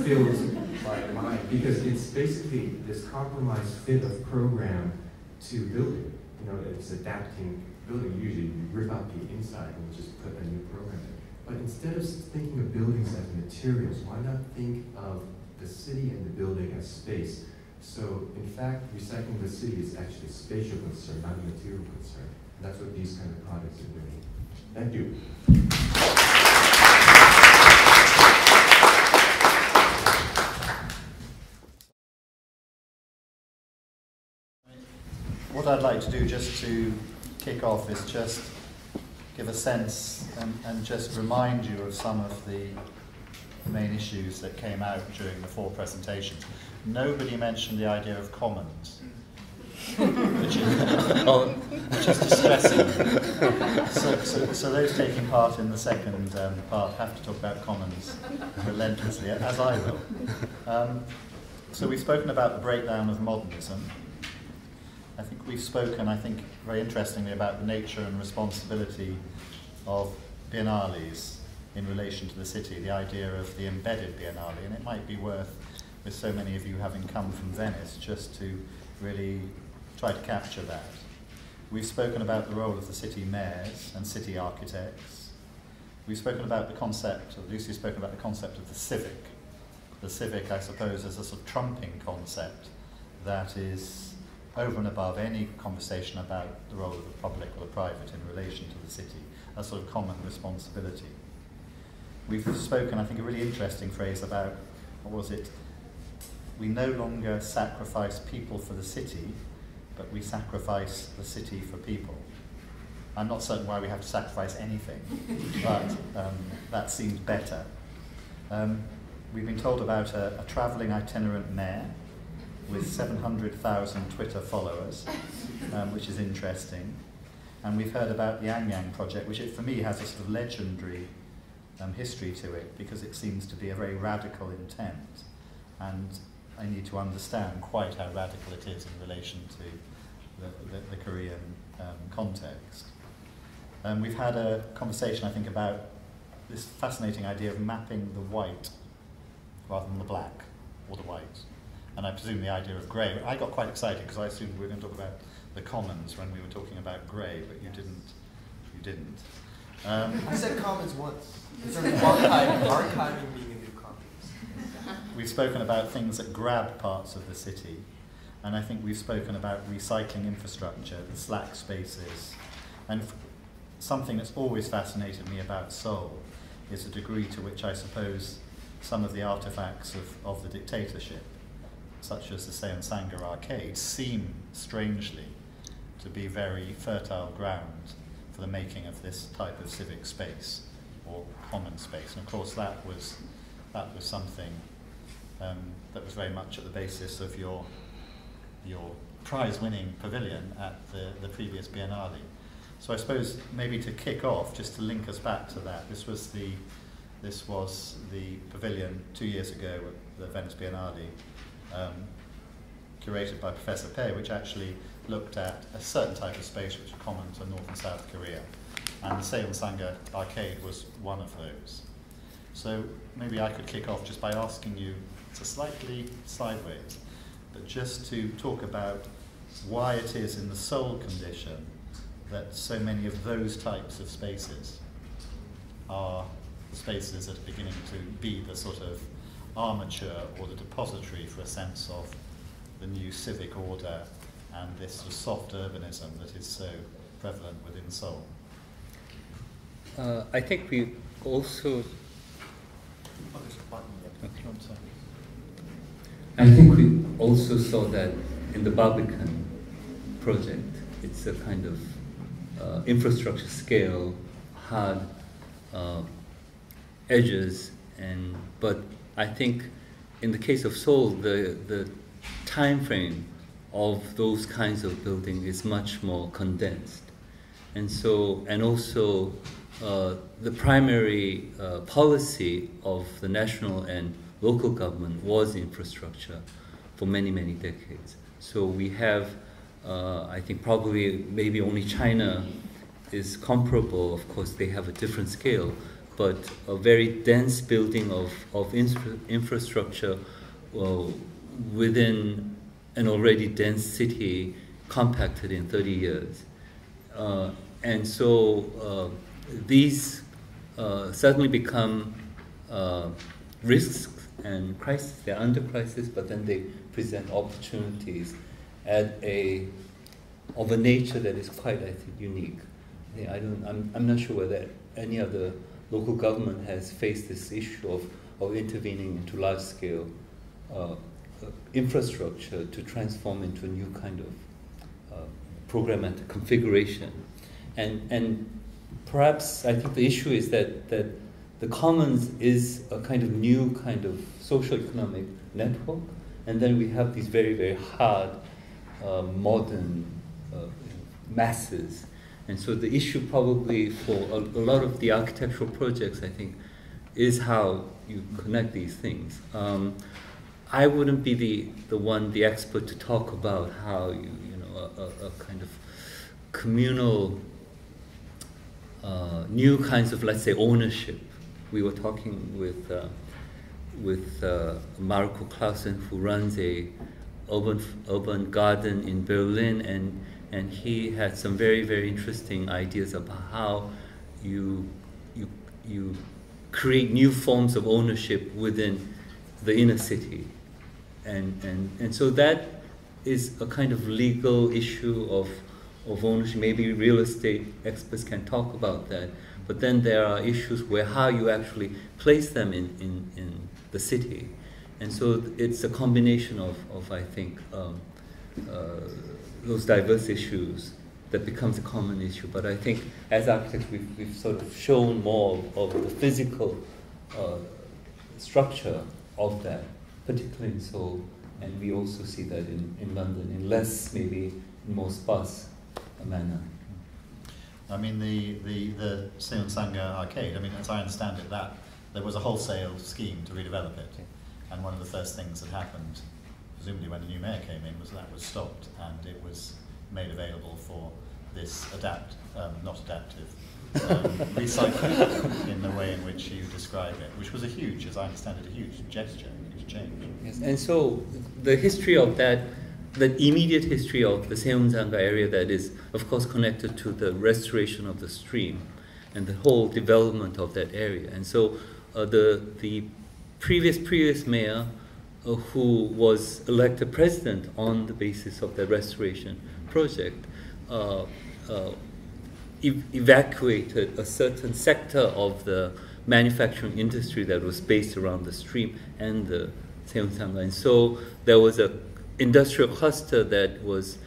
fills my mind because it's basically this compromised fit of program to building. You know, it's adapting building. Usually you rip out the inside and just put a new program in. But instead of thinking of buildings as materials, why not think of the city and the building as space? So in fact, recycling the city is actually a spatial concern, not a material concern. And that's what these kind of projects are doing. Thank you. What I'd like to do just to kick off is just give a sense and, and just remind you of some of the main issues that came out during the four presentations. Nobody mentioned the idea of commons, which is, which is distressing. So, so, so those taking part in the second um, part have to talk about commons relentlessly, as I will. Um, so we've spoken about the breakdown of modernism. I think we've spoken, I think, very interestingly about the nature and responsibility of biennales in relation to the city, the idea of the embedded biennale, and it might be worth, with so many of you having come from Venice, just to really try to capture that. We've spoken about the role of the city mayors and city architects. We've spoken about the concept, or Lucy's spoken about the concept of the civic. The civic, I suppose, is a sort of trumping concept that is over and above any conversation about the role of the public or the private in relation to the city, a sort of common responsibility. We've spoken, I think, a really interesting phrase about, what was it? We no longer sacrifice people for the city, but we sacrifice the city for people. I'm not certain why we have to sacrifice anything, but um, that seems better. Um, we've been told about a, a travelling itinerant mayor with 700,000 Twitter followers, um, which is interesting. And we've heard about the Anyang project, which it, for me has a sort of legendary um, history to it because it seems to be a very radical intent. And I need to understand quite how radical it is in relation to the, the, the Korean um, context. Um, we've had a conversation, I think, about this fascinating idea of mapping the white rather than the black or the white. And I presume the idea of grey. I got quite excited because I assumed we were going to talk about the commons when we were talking about grey, but you didn't. You didn't. Um, I said commons once. It's archiving, archiving being a new commons. We've spoken about things that grab parts of the city, and I think we've spoken about recycling infrastructure, the slack spaces, and f- something that's always fascinated me about Seoul is the degree to which I suppose some of the artifacts of, of the dictatorship, such as the Sewoon Sangga arcade, seem strangely to be very fertile ground for the making of this type of civic space or common space. And of course, that was that was something um, that was very much at the basis of your your prize-winning pavilion at the, the previous Biennale. So I suppose maybe to kick off, just to link us back to that, this was the this was the pavilion two years ago at the Venice Biennale, um, curated by Professor Pai, which actually looked at a certain type of space which are common to North and South Korea. And the Sewoon Sangga arcade was one of those. So maybe I could kick off just by asking you to slightly sideways, but just to talk about why it is in the Seoul condition that so many of those types of spaces are spaces that are beginning to be the sort of armature or the depository for a sense of the new civic order and this sort of soft urbanism that is so prevalent within Seoul. Uh, I think we also. Oh, there's a button there. Okay. I think we also saw that in the Barbican project. It's a kind of uh, infrastructure scale, hard uh, edges, and but I think in the case of Seoul, the the time frame of those kinds of building is much more condensed, and so and also uh, the primary uh, policy of the national and local government was infrastructure for many many decades. So we have, uh, I think probably maybe only China is comparable. Of course, they have a different scale, but a very dense building of of infra- infrastructure well, within an already dense city compacted in 30 years. Uh, and so uh, these uh, suddenly become uh, risks and crises. They're under crisis, but then they present opportunities at a of a nature that is quite, I think, unique. I don't, I'm, I'm not sure whether any other local government has faced this issue of, of intervening into large scale uh, uh, infrastructure to transform into a new kind of uh, programmatic configuration. And, and perhaps I think the issue is that, that the commons is a kind of new kind of social economic network, and then we have these very, very hard, uh, modern uh, masses. And so the issue probably for a, a, lot of the architectural projects, I think, is how you connect these things. Um, I wouldn't be the, the one, the expert to talk about how you, you know, a, a kind of communal, uh, new kinds of, let's say, ownership. We were talking with, uh, with uh, Marco Clausen, who runs a urban, urban garden in Berlin, and, and he had some very, very interesting ideas about how you, you, you create new forms of ownership within the inner city. And, and, and so that is a kind of legal issue of, of ownership. Maybe real estate experts can talk about that. But then there are issues where how you actually place them in, in, in the city. And so it's a combination of, of I think, um, uh, those diverse issues that becomes a common issue. But I think as architects, we've, we've sort of shown more of, the physical uh, structure of that particularly in Seoul, and we also see that in, in London in less, maybe in more sparse manner. I mean, the, the, the Sewoon arcade, I mean, as I understand it, that there was a wholesale scheme to redevelop it. And one of the first things that happened, presumably when the new mayor came in, was that was stopped and it was made available for this adapt, um, not adaptive, um, recycling in the way in which you describe it, which was a huge, as I understand it, a huge gesture a huge change. Yes, and so the history of that, the immediate history of the Sewoon Sangga area that is, of course, connected to the restoration of the stream and the whole development of that area. And so uh, the, the previous previous mayor who was elected president on the basis of the restoration project uh, uh ev- evacuated a certain sector of the manufacturing industry that was based around the stream and the Sewoon Sangga. And so there was an industrial cluster that was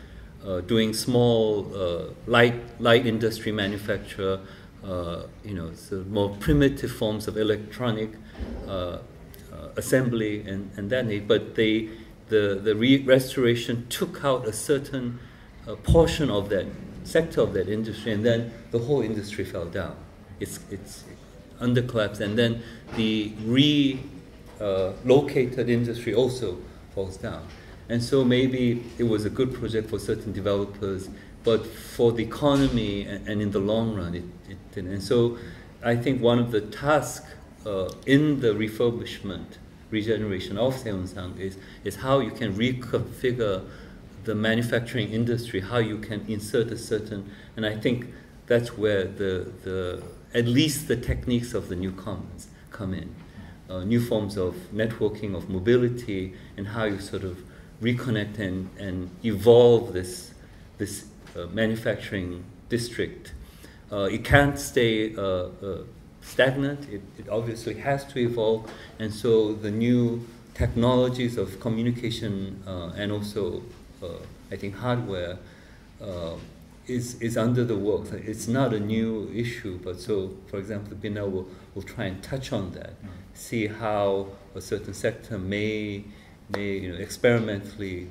uh, doing small uh, light light industry manufacture, uh, you know, more primitive forms of electronic uh, assembly and, and that need. But they, the the re- restoration took out a certain uh, portion of that sector of that industry, and then the whole industry fell down. It's it's under collapse, and then the relocated uh, industry also falls down. And so maybe it was a good project for certain developers, but for the economy and, and in the long run, it, it, didn't. And so I think one of the tasks uh, in the refurbishment regeneration of Sewoon Sangga is, is how you can reconfigure the manufacturing industry, how you can insert a certain, and I think that's where the, the at least the techniques of the new commons come in. Uh, new forms of networking, of mobility, and how you sort of reconnect and, and evolve this, this uh, manufacturing district. Uh, it can't stay uh, uh, stagnant, it, it obviously has to evolve, and so the new technologies of communication uh, and also, I think, hardware is, is under the works. It's not a new issue, but so, for example, Biennale will, will try and touch on that, mm. see how a certain sector may, may you know, experimentally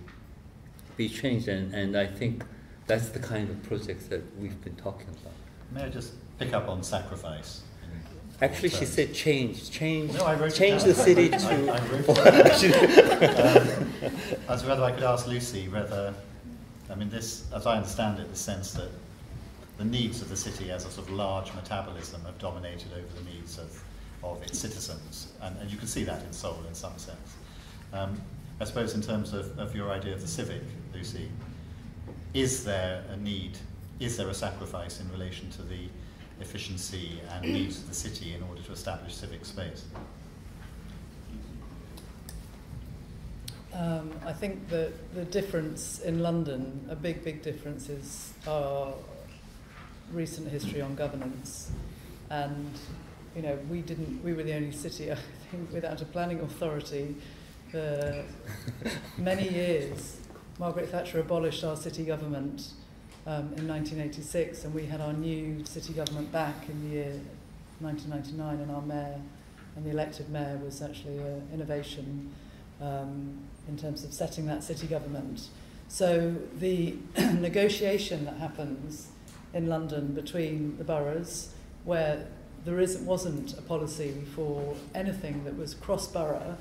be changed, and, and I think that's the kind of projects that we've been talking about. May I just pick up on sacrifice? Actually, she said change, change, no, I wrote change the city to. I, I um, I was whether I could ask Lucy whether I mean, this, as I understand it, the sense that the needs of the city as a sort of large metabolism have dominated over the needs of, of its citizens. And, and you can see that in Seoul in some sense. Um, I suppose in terms of, of your idea of the civic, Lucy, is there a need, is there a sacrifice in relation to the efficiency and needs of the city in order to establish civic space? Um, I think that the difference in London, a big, big difference, is our recent history on governance. And, you know, we didn't, we were the only city, I think, without a planning authority for many years. Margaret Thatcher abolished our city government um, in 1986, and we had our new city government back in the year 1999, and our mayor and the elected mayor was actually an innovation um, in terms of setting that city government. So the negotiation that happens in London between the boroughs, where there isn't, wasn't a policy for anything that was cross-borough,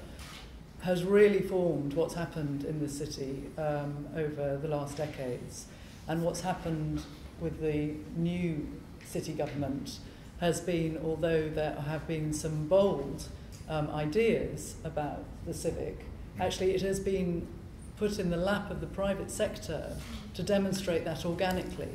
has really formed what's happened in the city um, over the last decades. And what's happened with the new city government has been, although there have been some bold um, ideas about the civic, actually it has been put in the lap of the private sector to demonstrate that organically.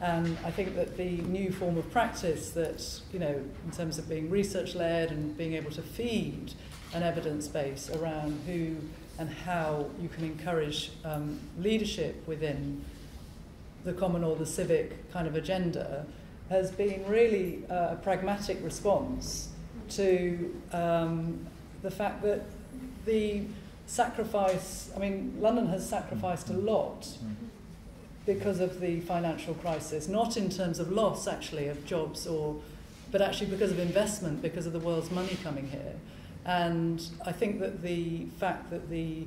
And I think that the new form of practice that, you know, in terms of being research led and being able to feed an evidence base around who and how you can encourage um, leadership within the common or the civic kind of agenda has been really uh, a pragmatic response to um, the fact that the sacrifice, I mean, London has sacrificed a lot because of the financial crisis, not in terms of loss actually of jobs or but actually because of investment, because of the world's money coming here. And I think that the fact that the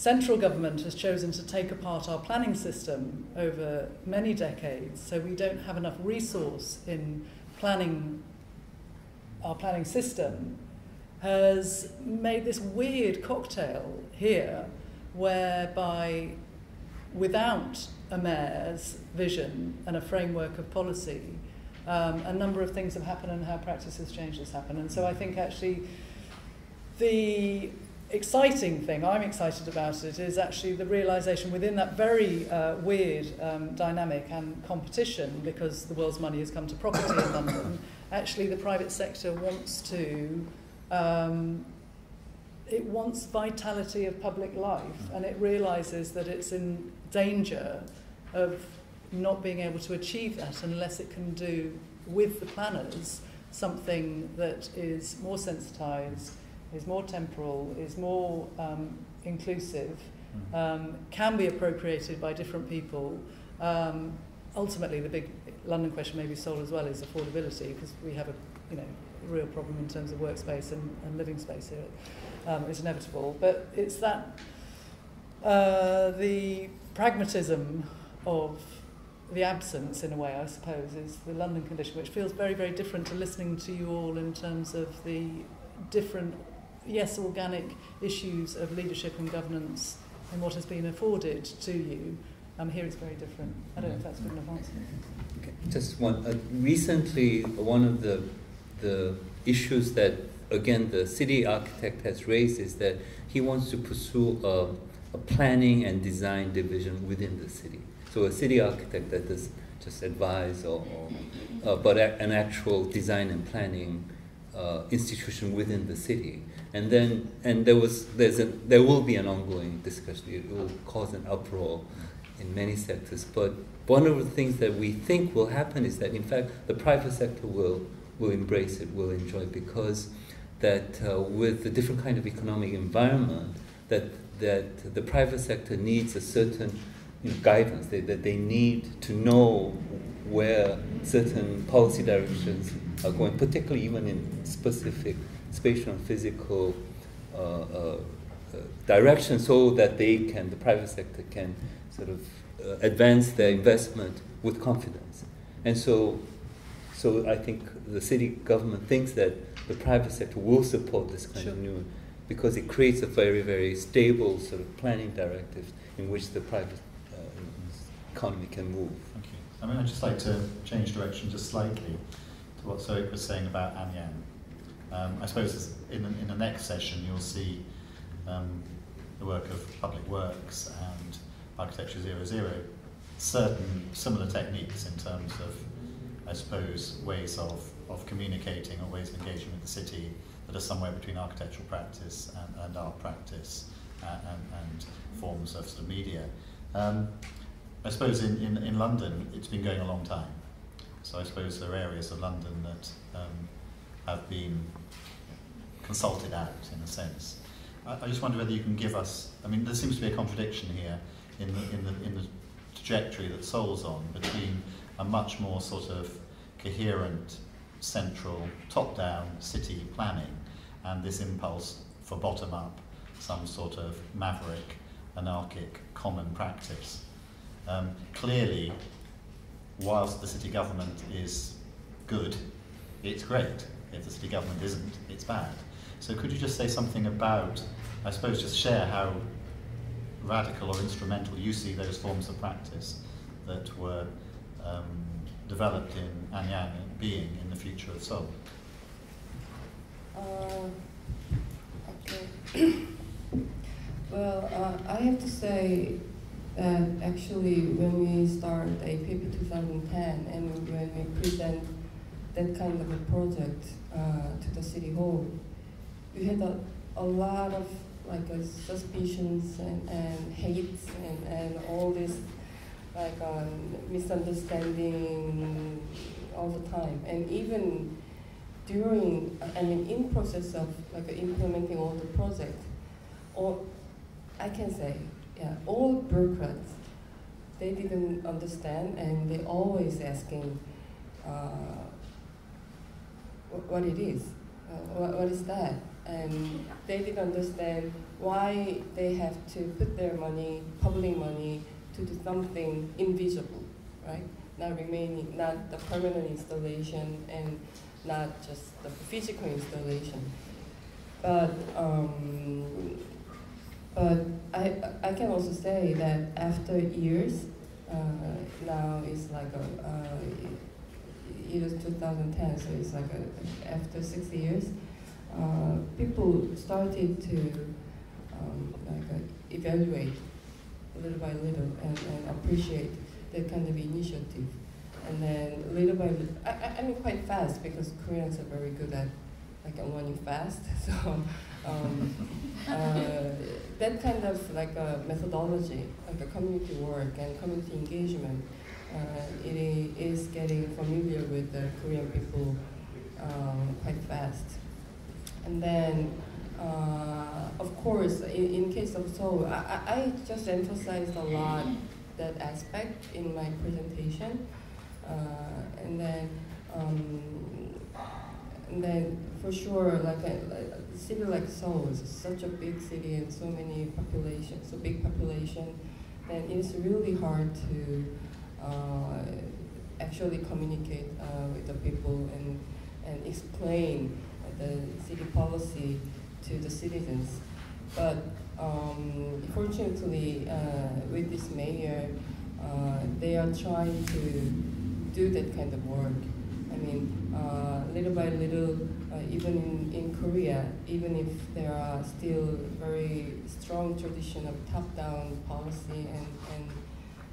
central government has chosen to take apart our planning system over many decades, so we don't have enough resource in planning our planning system, has made this weird cocktail here whereby without a mayor's vision and a framework of policy, um, a number of things have happened and how practices changes happened. And so I think actually the exciting thing, I'm excited about it, is actually the realization within that very uh, weird um, dynamic and competition, because the world's money has come to property in London, actually the private sector wants to um, it wants vitality of public life and it realizes that it's in danger of not being able to achieve that unless it can do with the planners something that is more sensitized, is more temporal, is more um, inclusive, mm-hmm. um, can be appropriated by different people. Um, ultimately, the big London question, maybe Seoul as well, is affordability because we have a you know real problem in terms of workspace and, and living space here. Um, it's inevitable, but it's that uh, the pragmatism of the absence, in a way, I suppose, is the London condition, which feels very, very different to listening to you all in terms of the different, yes, organic issues of leadership and governance and what has been afforded to you. Um, here it's very different. I don't know if that's good enough answer. Okay. Just one. Uh, recently, one of the the issues that again the city architect has raised is that he wants to pursue a, a planning and design division within the city. So a city architect that does just advise or, or uh, but a, an actual design and planning uh, institution within the city. And then and there was there's a there will be an ongoing discussion. It will cause an uproar in many sectors. But one of the things that we think will happen is that in fact the private sector will will embrace it, will enjoy because that uh, with the different kind of economic environment that that the private sector needs a certain you know, guidance they, that they need to know where certain policy directions are going, particularly even in specific spatial and physical uh, uh, uh direction, so that they can, the private sector can sort of uh, advance their investment with confidence. And so, so I think the city government thinks that the private sector will support this kind Sure. of new, because it creates a very, very stable sort of planning directive in which the private uh, economy can move. Thank you. I mean, I'd just like to change direction just slightly to what Soik was saying about Anyang. Um, I suppose in, the- in the next session you'll see um, the work of Public Works and Architecture Zero Zero, certain similar techniques in terms of, I suppose, ways of, of communicating or ways of engaging with the city that are somewhere between architectural practice and, and art practice uh, and, and forms of, sort of media. Um, I suppose in, in, in London it's been going a long time. So I suppose there are areas of London that um, have been consulted out in a sense. I, I just wonder whether you can give us, I mean there seems to be a contradiction here in the, in the, in the trajectory that Seoul's on between a much more sort of coherent, central, top-down city planning and this impulse for bottom-up, some sort of maverick, anarchic, common practice. Um, clearly, whilst the city government is good, it's great. If the city government isn't, it's bad. So could you just say something about, I suppose just share how radical or instrumental you see those forms of practice that were um, developed in Anyang being in the future of Seoul? Uh, okay. well, uh, I have to say that actually when we start APAP 2010 and when we present that kind of a project uh, to the city hall, we had a, a lot of like uh, suspicions and, and hates and, and all this like um, misunderstanding all the time. And even during I mean in process of like implementing all the project or I can say yeah all bureaucrats they didn't understand and they always asking uh, what it is uh, what, what is that and they didn't understand why they have to put their money public money to do something invisible right not remaining not the permanent installation and not just the physical installation. But um, but I I can also say that after years, uh, now it's like a uh, it was 2010, so it's like a, after six years, uh, people started to um, like uh, evaluate little by little and, and appreciate that kind of initiative. And then little by little, I, I, mean quite fast because Koreans are very good at like learning fast. So um, uh, that kind of like a methodology, like a community work and community engagement, uh, it is getting familiar with the Korean people um, quite fast. And then, uh, of course, in, in case of Seoul, I, I just emphasized a lot that aspect in my presentation. Uh, and then, um, and then for sure, like a, like a city like Seoul is such a big city and so many population, so big population, then it is really hard to actually communicate uh, with the people and and explain the city policy to the citizens. But um, fortunately, uh, with this mayor, uh, they are trying to do that kind of work. I mean, uh, little by little, uh, even in, in Korea, even if there are still very strong tradition of top-down policy and, and,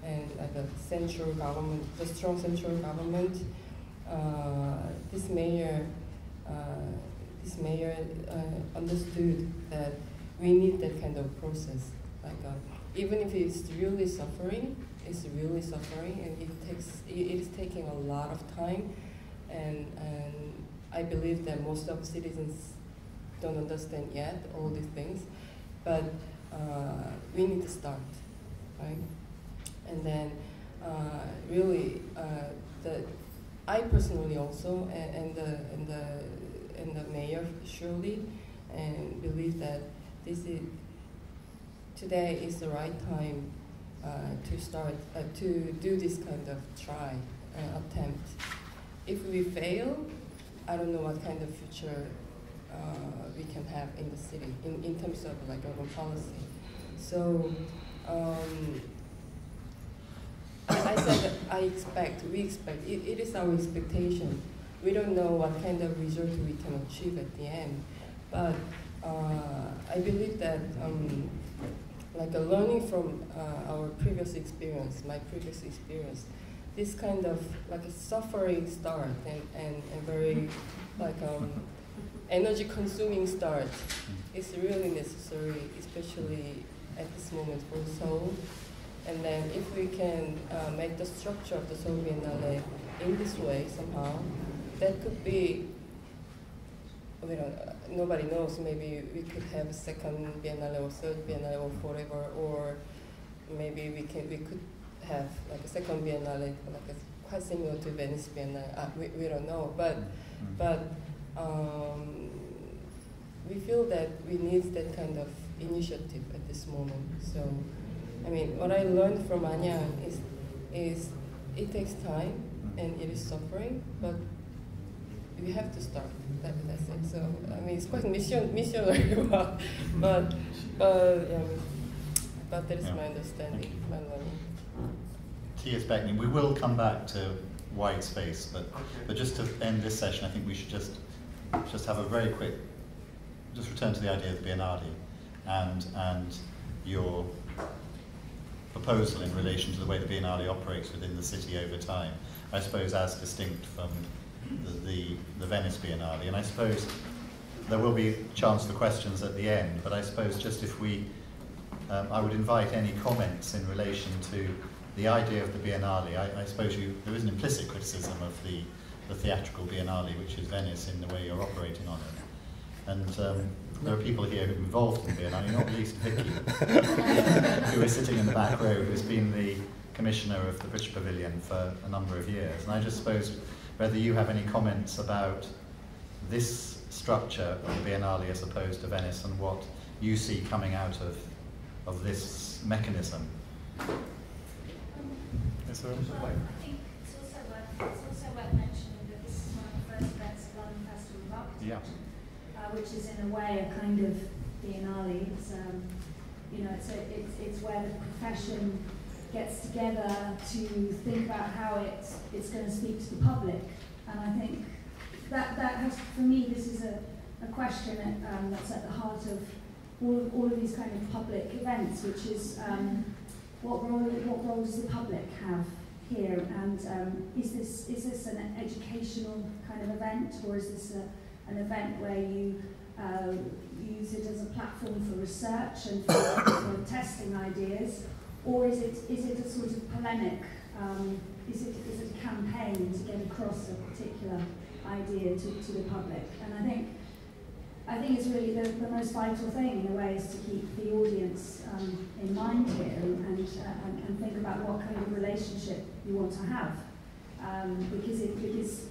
and uh, the central government, the strong central government, uh, this mayor, uh, this mayor uh, understood that we need that kind of process. Like even if it's really suffering, it's really suffering, and it takes it is taking a lot of time, and and I believe that most of citizens don't understand yet all these things, but uh, we need to start, right? And then uh, really uh, the I personally also and, and the and the and the mayor surely and believe that this is today is the right time uh, to start to do this kind of try attempt. If we fail, I don't know what kind of future uh, we can have in the city in, in terms of like urban policy. So um, I said I expect, we expect, it, it is our expectation. We don't know what kind of result we can achieve at the end, but uh, I believe that um, like a learning from uh, our previous experience, my previous experience, this kind of like a suffering start and, and a very like um, energy consuming start is really necessary, especially at this moment for Seoul. And then if we can uh, make the structure of the Seoul Biennale in this way somehow, that could be, you know, nobody knows, maybe we could have a second Biennale or third Biennale or forever, or maybe we can we could have like a second Biennale, like a, quite similar to Venice Biennale. Uh, we, we don't know, but Mm. but um, we feel that we need that kind of initiative at this moment. So, I mean, what I learned from Anyang is is it takes time and it is suffering, but we have to start. That, that's it. So, I mean, it's quite mission missionary, but but but um, but that is Yeah. my understanding, my learning. T.S. Beckney, we will come back to white space, but, Okay. but just to end this session, I think we should just, just have a very quick, just return to the idea of the Biennale and, and your proposal in relation to the way the Biennale operates within the city over time. I suppose as distinct from the, the, the Venice Biennale. And I suppose there will be a chance for questions at the end, but I suppose just if we, um, I would invite any comments in relation to the idea of the Biennale. I, I suppose you, there is an implicit criticism of the, the theatrical Biennale, which is Venice, in the way you're operating on it. And um, there are people here involved in the Biennale, not least Vicky, who is sitting in the back row, who's been the commissioner of the British Pavilion for a number of years. And I just suppose whether you have any comments about this structure of the Biennale as opposed to Venice and what you see coming out of, of this mechanism. Yes, sir. I think it's also worth, it's also worth mentioning that this is one of the first events of London Festival of Architecture. Yeah. Uh, which is in a way a kind of biennale. It's, um, you know, it's, a, it's, it's where the profession gets together to think about how it, it's going to speak to the public. And I think that, that has, for me, this is a, a question that, um, that's at the heart of all, of all of these kind of public events, which is um, what, role, what role does the public have here? And um, is, this, is this an educational kind of event, or is this a, an event where you uh, use it as a platform for research and for, for testing ideas, or is it is it a sort of polemic? Um, is it is it a campaign to get across a particular idea to, to the public? And I think I think it's really the, the most vital thing in a way is to keep the audience um, in mind here and and, and think about what kind of relationship you want to have, um, because it because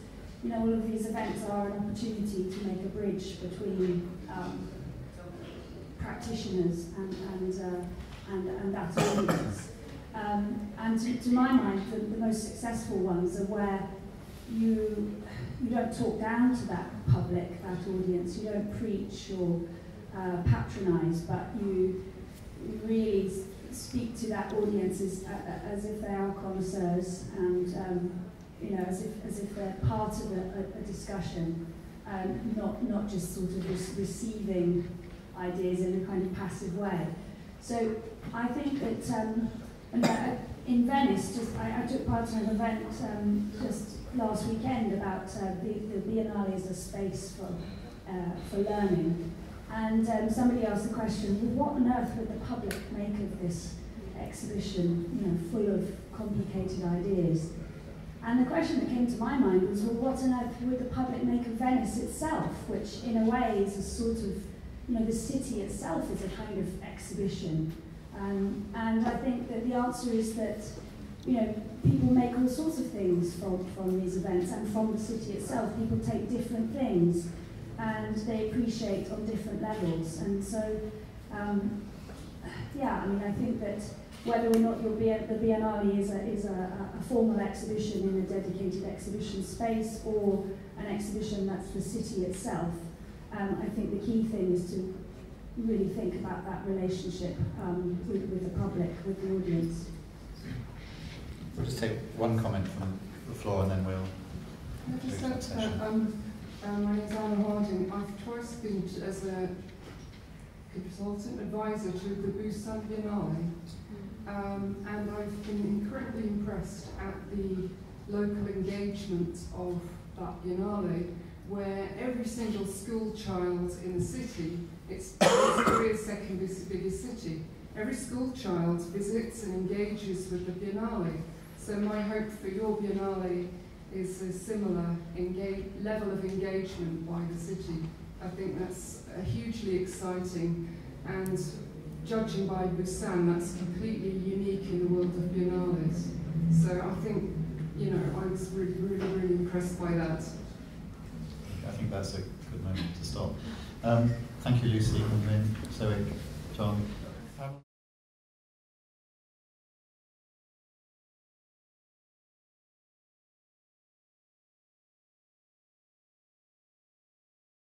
you know, all of these events are an opportunity to make a bridge between um, practitioners and, and, uh, and, and that audience. Um, and to, to my mind, the, the most successful ones are where you, you don't talk down to that public, that audience, you don't preach or uh, patronise, but you really speak to that audience as, as if they are connoisseurs and um, you know, as if, as if they're part of a, a, discussion. um, not, not just sort of re- receiving ideas in a kind of passive way. So I think that um, uh, in Venice, just I, I took part in an event um, just last weekend about uh, the, the Biennale as a space for, uh, for learning. And um, somebody asked the question, well, what on earth would the public make of this exhibition, you know, full of complicated ideas? And the question that came to my mind was, well, what on earth would the public make of Venice itself, which in a way is a sort of, you know, the city itself is a kind of exhibition. Um, and I think that the answer is that, you know, people make all sorts of things from, from these events and from the city itself. People take different things and they appreciate on different levels. And so, um, yeah, I mean, I think that whether or not your Bien- the Biennale is, a, is a, a formal exhibition in a dedicated exhibition space or an exhibition that's the city itself, um, I think the key thing is to really think about that relationship um, with, with the public, with the audience. We'll just take one comment from the floor and then we'll I just Excellent said, session. uh, um, um, my name is Anna Harding. I've twice been as a consultant advisor to the Busan Biennale, um, and I've been incredibly impressed at the local engagement of that Biennale, where every single school child in the city, it's, Korea's second biggest biggest city, every school child visits and engages with the Biennale. So my hope for your Biennale is a similar level of engagement by the city. I think that's uh, hugely exciting and judging by Busan, that's completely unique in the world of biennales. So I think, you know, I was really, really, really impressed by that. I think that's a good moment to stop. Um, thank you, Lucy, Lynn, Zoe, John.